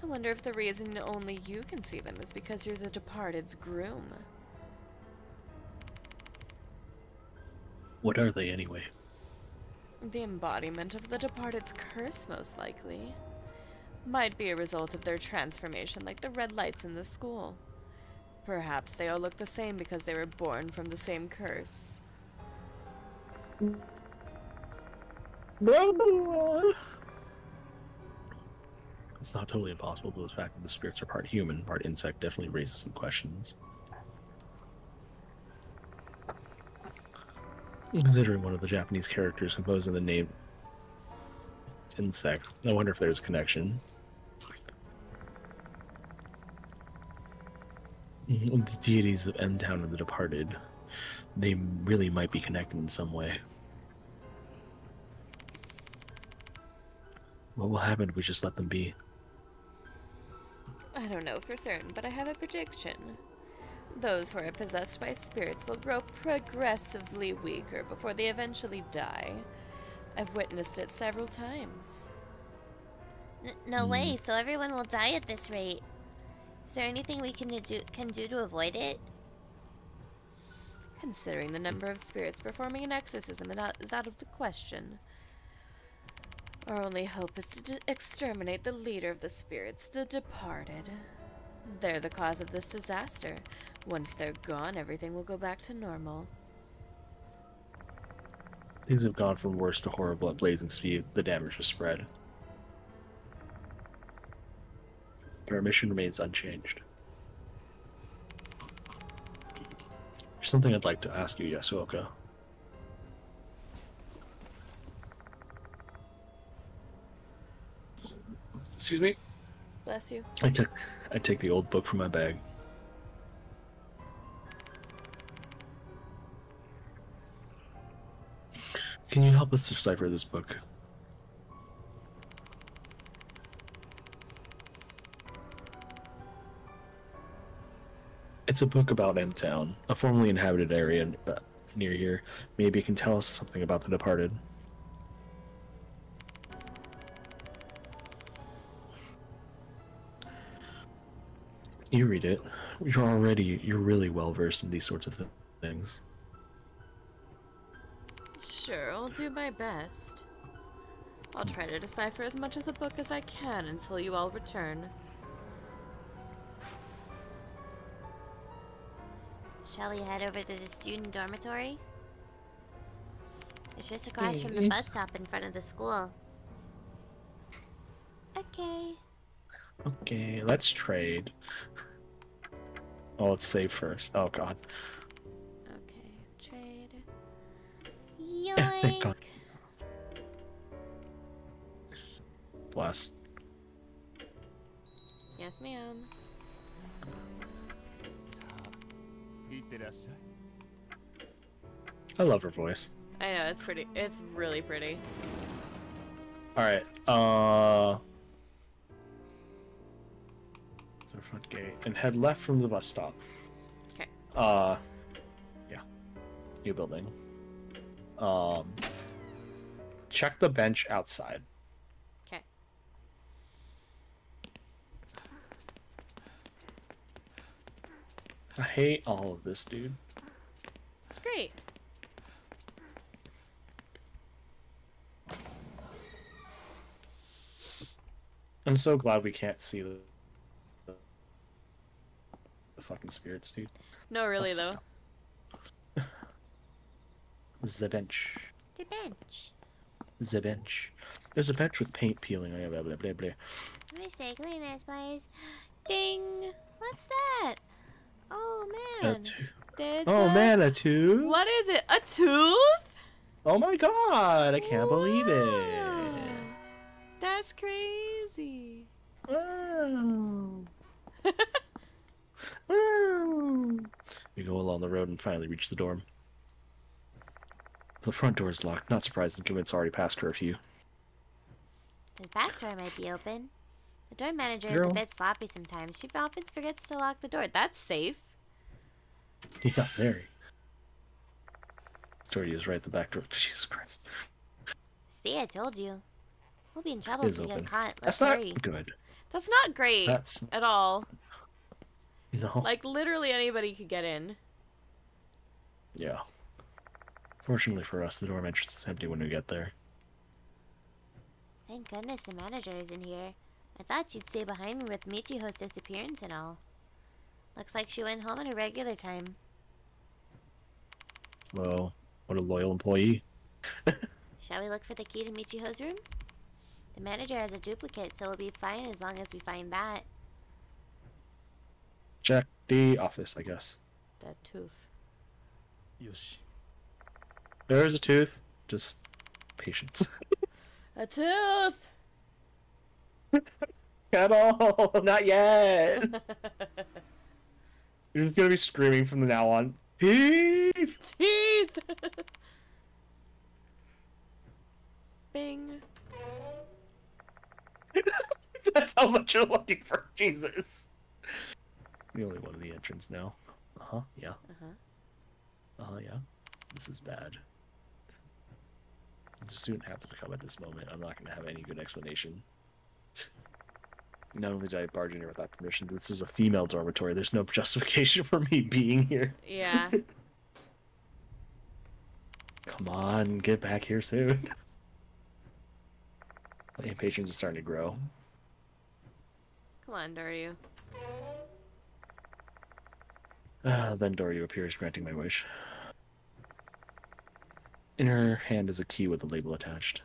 I wonder if the reason only you can see them is because you're the departed's groom. What are they anyway? The embodiment of the departed's curse, most likely. Might be a result of their transformation, like the red lights in the school. Perhaps they all look the same because they were born from the same curse. It's not totally impossible, but the fact that the spirits are part human, part insect definitely raises some questions. Considering one of the Japanese characters composing the name insect, I wonder if there's a connection. Mhm, The deities of M Town and the Departed, they really might be connected in some way. What will happen if we just let them be? I don't know for certain, but I have a prediction. Those who are possessed by spirits will grow progressively weaker before they eventually die. I've witnessed it several times. N- no hmm. way, so everyone will die at this rate. Is there anything we can do can do to avoid it? Considering the number of spirits performing an exorcism is out- is out of the question. Our only hope is to exterminate the leader of the spirits, the departed. They're the cause of this disaster. Once they're gone, everything will go back to normal. Things have gone from worse to horrible at blazing speed. The damage has spread. But our mission remains unchanged. There's something I'd like to ask you, Yasuoka. Excuse me? Bless you. I took I take the old book from my bag. Can you help us decipher this book? It's a book about M Town, a formerly inhabited area uh, near here. Maybe it can tell us something about the departed. You read it. You're already you're really well versed in these sorts of th- things. Sure, I'll do my best. I'll try to decipher as much of the book as I can until you all return. Shall we head over to the student dormitory? It's just across from the bus stop in front of the school. Okay. Okay, let's trade. Oh, let's save first. Oh god. Okay, trade. Yoink! Bless. Yes, ma'am. I love her voice. I know, it's pretty. It's really pretty. Alright, uh the front gate. And head left from the bus stop. Okay. Uh yeah. New building. Um check the bench outside. Okay. I hate all of this, dude. It's great. I'm so glad we can't see the, the fucking spirits, dude. No, really That's- though. The bench. The bench. The bench. There's a bench with paint peeling. Blah, blah, blah, blah, blah. Mr. Cleanest, please. Ding! What's that? Oh A man. tooth. There's Oh a- man, a tooth? What is it? A tooth? Oh my god, I can't believe it. That's crazy. Wow. Wow. We go along the road and finally reach the dorm. The front door is locked. Not surprising, given it's already past curfew. The back door might be open. The dorm manager is a bit sloppy sometimes. She often forgets to lock the door. That's safe. Yeah, very. Story is right at the back door. Jesus Christ. See, I told you. We'll be in trouble if we get caught. Let's That's not hurry. good. That's not great That's at all. No. Like literally anybody could get in. Yeah. Fortunately for us, the dorm entrance is empty when we get there. Thank goodness the manager is in here. I thought she'd stay behind me with Michiho's disappearance and all. Looks like she went home at a regular time. Well, what a loyal employee. Shall we look for the key to Michiho's room? The manager has a duplicate, so we'll be fine as long as we find that. Check the office, I guess. That tooth. よし There is a tooth. Just patience. A tooth. At all, not yet. You're just gonna be screaming from now on. Teeth. Teeth. Bing. That's how much you're looking for, Jesus. The only one in the entrance now. Uh huh. Yeah. Uh huh. Uh huh. Yeah. This is bad. The student happens to come at this moment, I'm not going to have any good explanation. Not only did I barge in here without permission, this is a female dormitory. There's no justification for me being here. Yeah. Come on, get back here soon. My impatience is starting to grow. Come on, Doryu. Ah, then Doryu appears, granting my wish. In her hand is a key with a label attached.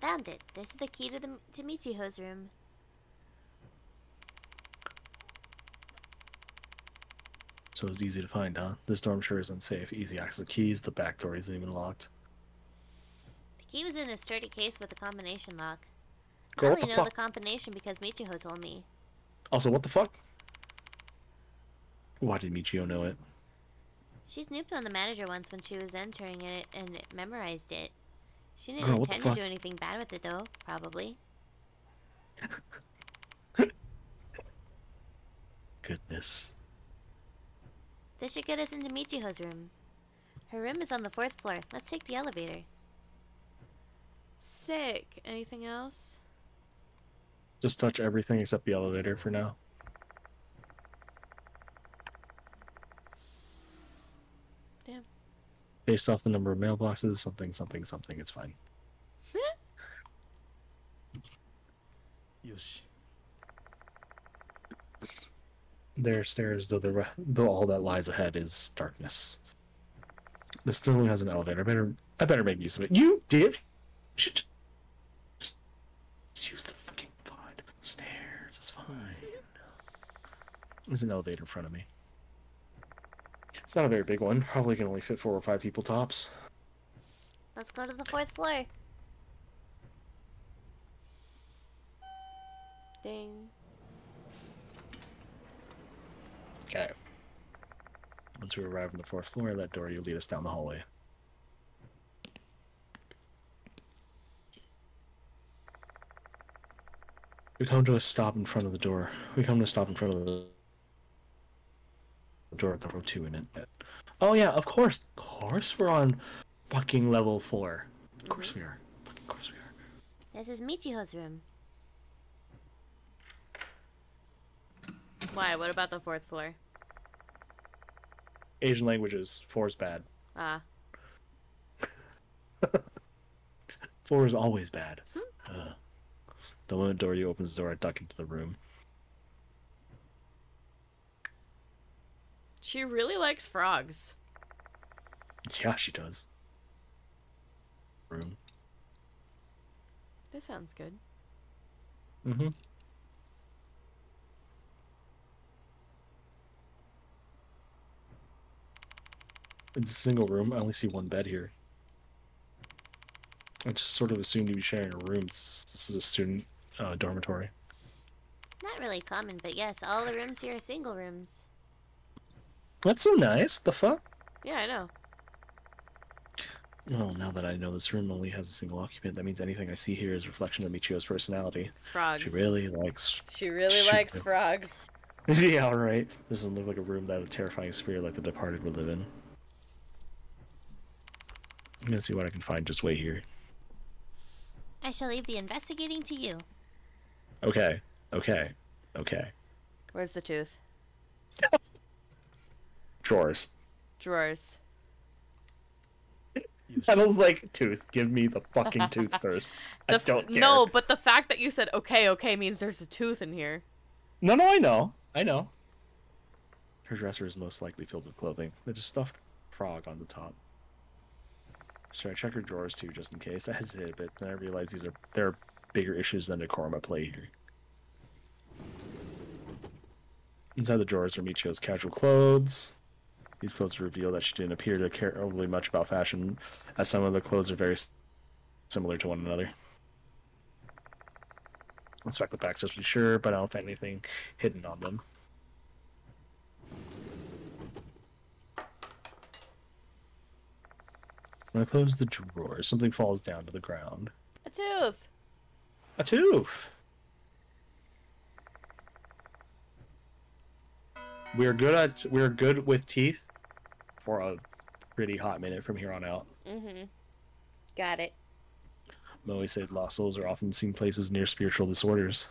Found it. This is the key to the to Michiho's room. So it's easy to find, huh? This dorm sure is unsafe. Easy access to keys, the back door isn't even locked. The key was in a sturdy case with a combination lock. Girl, I only know fuck? the combination because Michiho told me. Also, what the fuck? Why did Michiho know it? She snooped on the manager once when she was entering it and memorized it. She didn't Girl, intend to do anything bad with it though, probably. Goodness. This should get us into Michiho's room. Her room is on the fourth floor. Let's take the elevator. Sick. Anything else? Just touch everything except the elevator for now. Damn. Based off the number of mailboxes, something, something, something, it's fine. よし There stairs, though the though all that lies ahead is darkness. This Sterling has an elevator. I better I better make use of it. You did. should just use the fucking god stairs. It's fine. There's an elevator in front of me. It's not a very big one. Probably can only fit four or five people tops. Let's go to the fourth floor. Ding. Okay. Once we arrive on the fourth floor, that door will lead us down the hallway. We come to a stop in front of the door. We come to a stop in front of the the row two in it. Oh yeah, of course, of course we're on fucking level four. Of course we are. Fucking course we are. This is Michiho's room. Why? What about the fourth floor? Asian languages. Four is bad. Ah. Four is always bad. Uh, the moment Doryu opens the door, I duck into the room. She really likes frogs. Yeah, she does. Room. This sounds good. Mm-hmm. It's a single room. I only see one bed here. I just sort of assumed you'd be sharing a room. This, this is a student uh, dormitory. Not really common, but yes, all the rooms here are single rooms. That's so nice. The fuck? Yeah, I know. Well, now that I know this room only has a single occupant, that means anything I see here is a reflection of Michiho's personality. Frogs. She really likes. She really She likes really- frogs. yeah, right. This doesn't look like a room that a terrifying spirit like the departed would live in. I'm gonna see what I can find. Just wait here. I shall leave the investigating to you. Okay. Okay. Okay. Where's the tooth? Drawers. Drawers. よし Pedal's like tooth. Give me the fucking tooth first. I The f- don't care. No, but the fact that you said okay, okay means there's a tooth in here. No, no, I know. I know. Her dresser is most likely filled with clothing. There's a stuffed frog on the top. Should I check her drawers too, just in case? I hesitated a bit, then I realized these are there are bigger issues than decorum at play here. Inside the drawers are Michiho's casual clothes. These clothes reveal that she didn't appear to care overly much about fashion, as some of the clothes are very similar to one another. Inspect the packs to be sure, but I don't find anything hidden on them. When I close the drawer, something falls down to the ground. A tooth. A tooth! We're good at we're good with teeth for a pretty hot minute from here on out. Mm-hmm. Got it. Moe said lost souls are often seen places near spiritual disorders.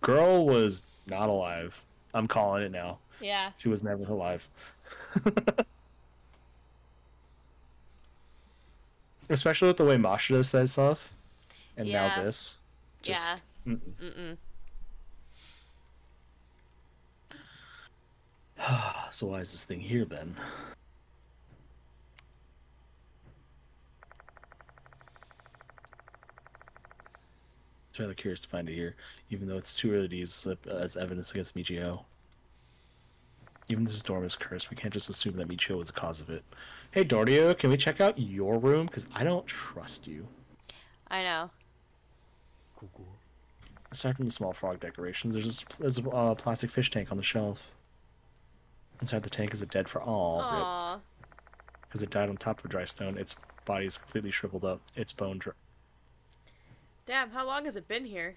Girl was not alive. I'm calling it now. Yeah. She was never alive. Especially with the way Mashita says stuff. And Yeah. now this. Just, yeah. mm-mm. Mm-mm. so why is this thing here then? It's rather curious to find it here, even though it's too early to use it as evidence against Michiho. Even if this dorm is cursed, we can't just assume that Michiho was the cause of it. Hey Doryu, can we check out your room? Because I don't trust you. I know. ここ Aside from the small frog decorations, there's a, s- there's a uh, plastic fish tank on the shelf. Inside the tank is a dead for all. Because it died on top of a dry stone. Its body is completely shriveled up. Its bone dry. Damn, how long has it been here?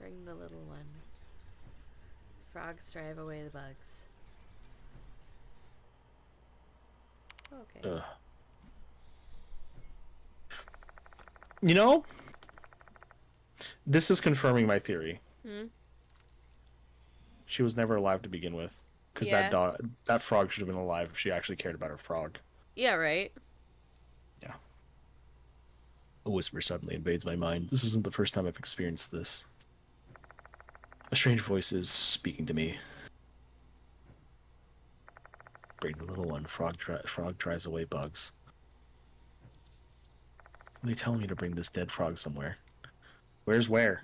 Bring the little one. Frogs drive away the bugs. Okay. Ugh. You know, this is confirming my theory. Hmm? She was never alive to begin with, because Yeah. that dog, that frog should have been alive if she actually cared about her frog. Yeah, right? Yeah. A whisper suddenly invades my mind. This isn't the first time I've experienced this. A strange voice is speaking to me. Bring the little one. Frog, dri- frog drives away bugs. They tell me to bring this dead frog somewhere. Where's where?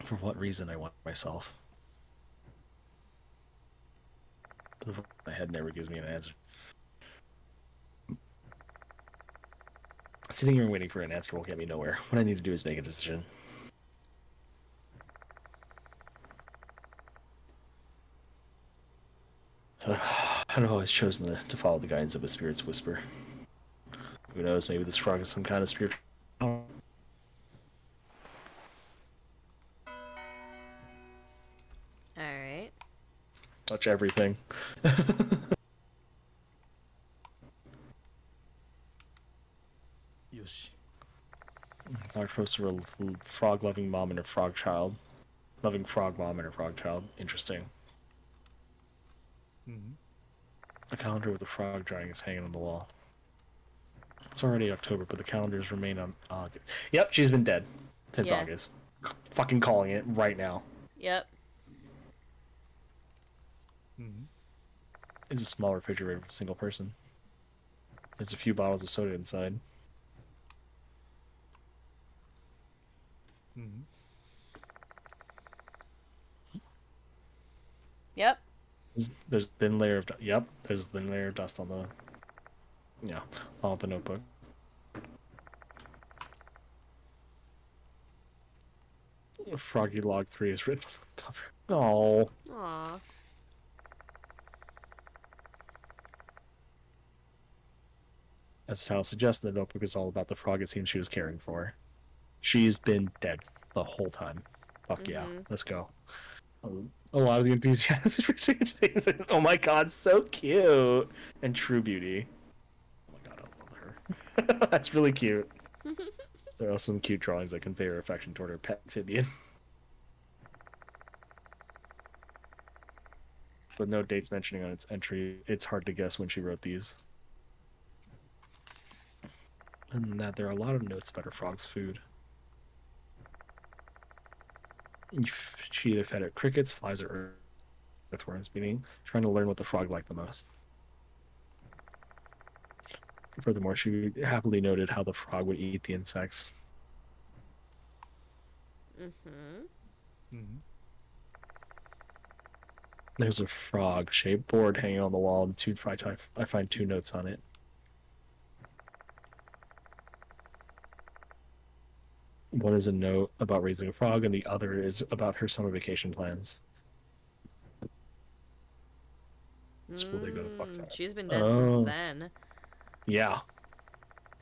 For what reason I want myself? But the voice in my head never gives me an answer. Sitting here waiting for an answer will get me nowhere. What I need to do is make a decision. I've always chosen to, to follow the guidance of a spirit's whisper. Who knows, maybe this frog is some kind of spiritual. much everything. Large poster of a frog loving mom and a frog child. Loving frog mom and a frog child. Interesting. Mm -hmm. A calendar with a frog drawing is hanging on the wall. It's already October, but the calendars remain on August. Yep, she's been dead since yeah. August. Fucking calling it right now. Yep. Mm-hmm. It's a small refrigerator for a single person. There's a few bottles of soda inside. Mm-hmm. Yep. There's thin layer of yep. There's thin layer of dust on the yeah on the notebook. Froggy Log Three is written on the cover. Oh. Aww. As the title suggests, the notebook is all about the frog it seems she was caring for. She's been dead the whole time. Fuck yeah, Mhm. let's go. A lot of the enthusiasm. oh my god, so cute and true beauty. Oh my god, I love her. That's really cute. there are some cute drawings that convey her affection toward her pet amphibian. With no dates mentioning on its entry, it's hard to guess when she wrote these. And that there are a lot of notes about her frog's food. She either fed it crickets, flies, or earthworms, meaning trying to learn what the frog liked the most. Furthermore, she happily noted how the frog would eat the insects. Mm-hmm. うん、There's a frog-shaped board hanging on the wall, and two I I find two notes on it. One is a note about raising a frog, and the other is about her summer vacation plans. School they go to fuck Mm. She's been dead Oh. since then. Yeah,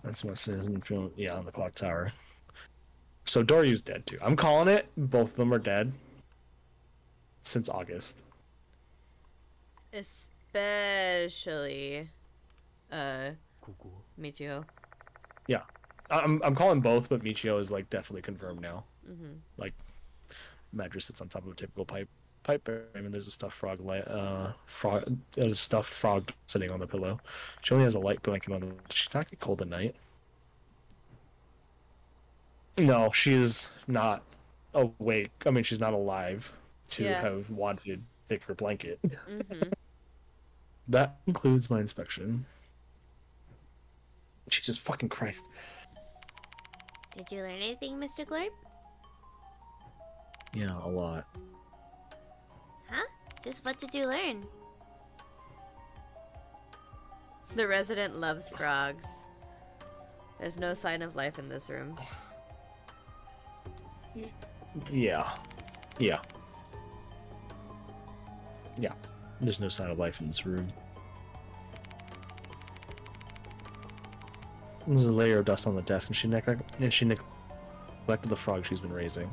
that's what it says in film. Yeah, on the clock tower. So Doryu's dead too. I'm calling it. Both of them are dead since August. Especially, uh, ここ Michiho. I'm I'm calling both, but Michiho is like definitely confirmed now. Mm-hmm. Like, Madra sits on top of a typical pipe pipe frame, and there's a stuffed frog. Li- uh, frog. There's a stuffed frog sitting on the pillow. She only has a light blanket on. She's not get cold at night. No, she is not awake. I mean, she's not alive to Yeah. have wanted thicker blanket. Mm-hmm. That concludes my inspection. Jesus fucking Christ. Did you learn anything, Mr. Glorp? Yeah, a lot. Huh? Just what did you learn? The resident loves frogs. There's no sign of life in this room. Yeah. Yeah. Yeah. There's no sign of life in this room. There's a layer of dust on the desk, and she neglect- and she neglected the frog she's been raising.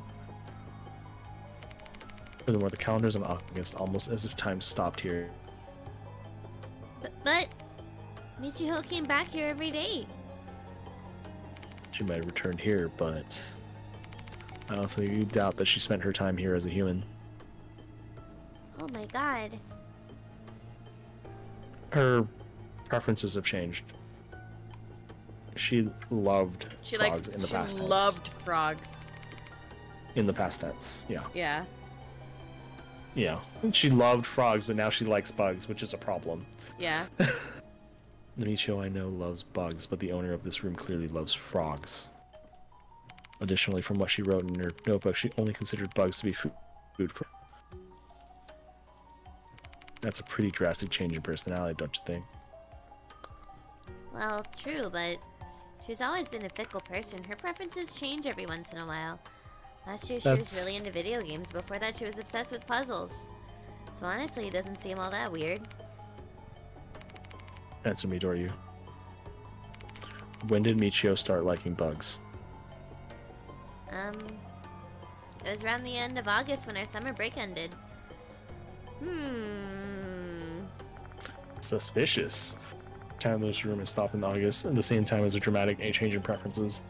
Furthermore, the calendar's on August, almost as if time stopped here. But, but Michiho came back here every day. She might have returned here, but I also doubt that she spent her time here as a human. Oh my god. Her preferences have changed. She loved She frogs likes. in the she past tense. loved frogs. in the past tense. Yeah, Yeah. yeah. She loved frogs, but now she likes bugs, which is a problem. Yeah. The Michiho I know loves bugs, but the owner of this room clearly loves frogs. Additionally, from what she wrote in her notebook, she only considered bugs to be food, food for. That's a pretty drastic change in personality, don't you think? Well, true, but she's always been a fickle person. Her preferences change every once in a while. Last year she was really into video games. Before that she was obsessed with puzzles. So honestly, it doesn't seem all that weird. Answer me, Doryu. When did Michiho start liking bugs? Um, it was around the end of August when our summer break ended. Hmm. Suspicious. Time this room is stopped in August, at the same time as a dramatic change in preferences.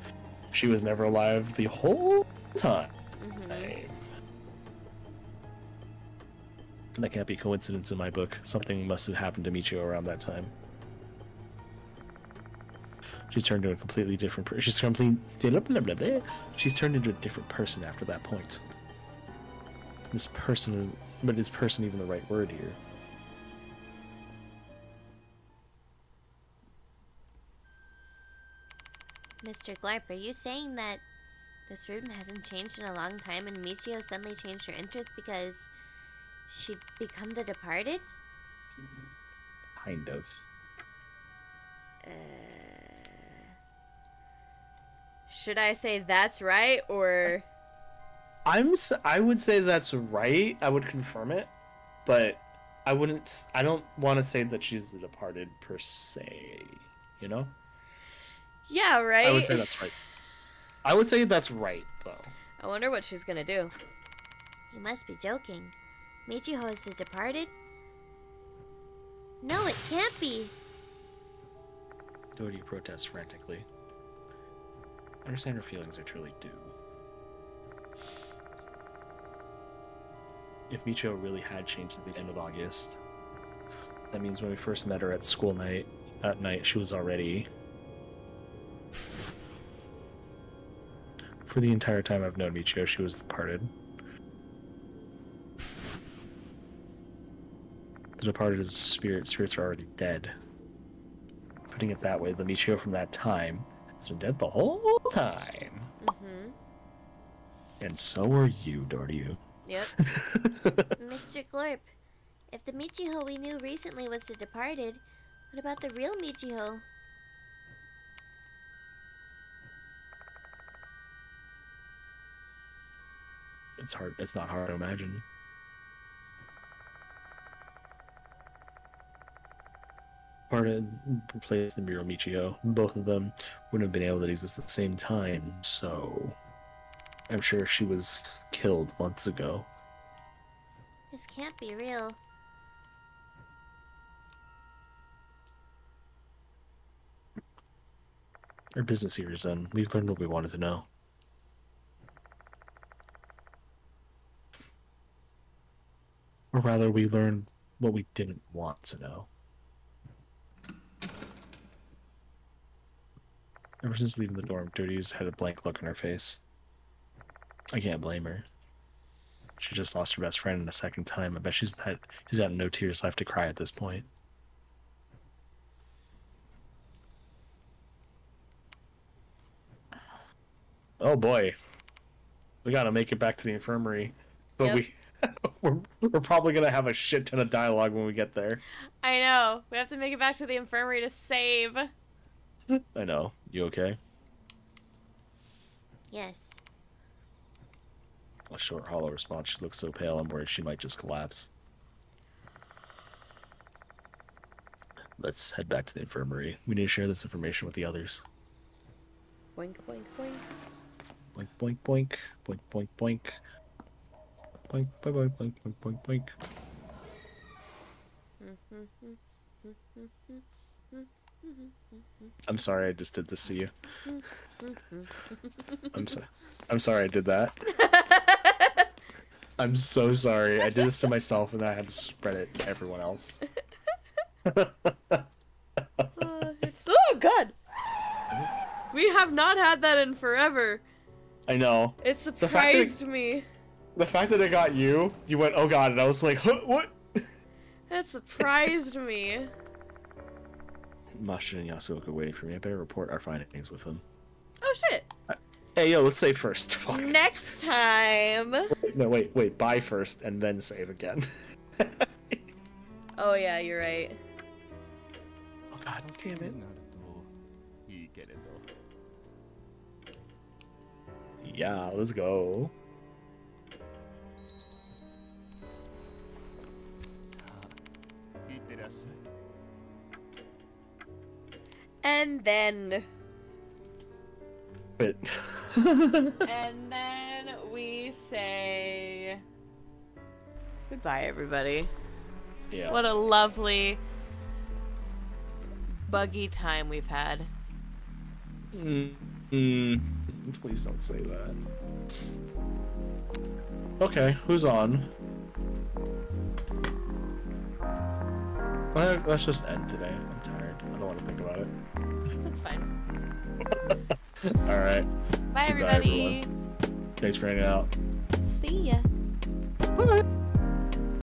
She was never alive the whole time. Mhm. That can't be coincidence in my book. Something must have happened to Michiho around that time. She's turned into a completely different person. She's complete. Blah, blah, blah, blah. She's turned into a different person after that point. This person is, but is person even the right word here? Mr. Glorp, are you saying that this room hasn't changed in a long time and Michiho suddenly changed her interest because she'd become the departed? Kind of. Uh, Should I say that's right or I'm. s- I would say that's right. I would confirm it, but I wouldn't. I don't want to say that she's the departed per se. You know. Yeah, right? I would say that's right. I would say that's right though. I wonder what she's gonna do. you must be joking. Michiho is the departed? No, it can't be. Doty protests frantically. I understand her feelings, I truly do. If Michiho really had changed at the end of August, that means when we first met her at school night, at night, she was already. For the entire time I've known Michiho, she was departed. The departed is a spirit. Spirits are already dead. Putting it that way, the Michiho from that time has been dead the whole time. Mm-hmm. And so are you, Doryu. Yep. Mr. Glorp, if the Michiho we knew recently was the departed, what about the real Michiho? It's hard. It's not hard to imagine. Parted replaced the real Michiho. Both of them wouldn't have been able to exist at the same time, so I'm sure she was killed months ago. This can't be real. Our business here is done. We've learned what we wanted to know. Or rather, we learn what we didn't want to know. Ever since leaving the dorm, Dirty's had a blank look on her face. I can't blame her. She just lost her best friend in a second time. I bet she's had she's got no tears left to cry at this point. Oh boy, we gotta make it back to the infirmary, but Yep. we we're, we're probably gonna have a shit ton of dialogue when we get there. I know. We have to make it back to the infirmary to save. I know. You okay? Yes. A short, hollow response. She looks so pale. I'm worried she might just collapse. Let's head back to the infirmary. We need to share this information with the others. Boink, boink, boink. Boink, boink, boink, boink, boink, boink. Boink, boink, boink, boink, boink, boink, boink. I'm sorry I just did this to you. I'm so I'm sorry I did that. I'm so sorry. I did this to myself and I had to spread it to everyone else. Uh, it's- oh god! We have not had that in forever. I know. It fact that it- surprised me. The fact that it got you, you went, oh god, and I was like, huh, what? That surprised me. Masha and Yasuoka waiting for me. I better report our findings with them. Oh shit. Hey yo, let's save first. Fuck. Next time. Wait, no, wait, wait. Buy first and then save again. oh yeah, you're right. Oh god, damn it. Yeah, let's go. And then Wait. and then we say goodbye everybody. yeah. What a lovely buggy time we've had. Mm, mm, Please don't say that. Okay, who's on? Let's just end today. I'm tired. I don't want to think about it. That's fine. Alright. Bye, Goodbye, everybody. Thanks for hanging out. See ya. Bye.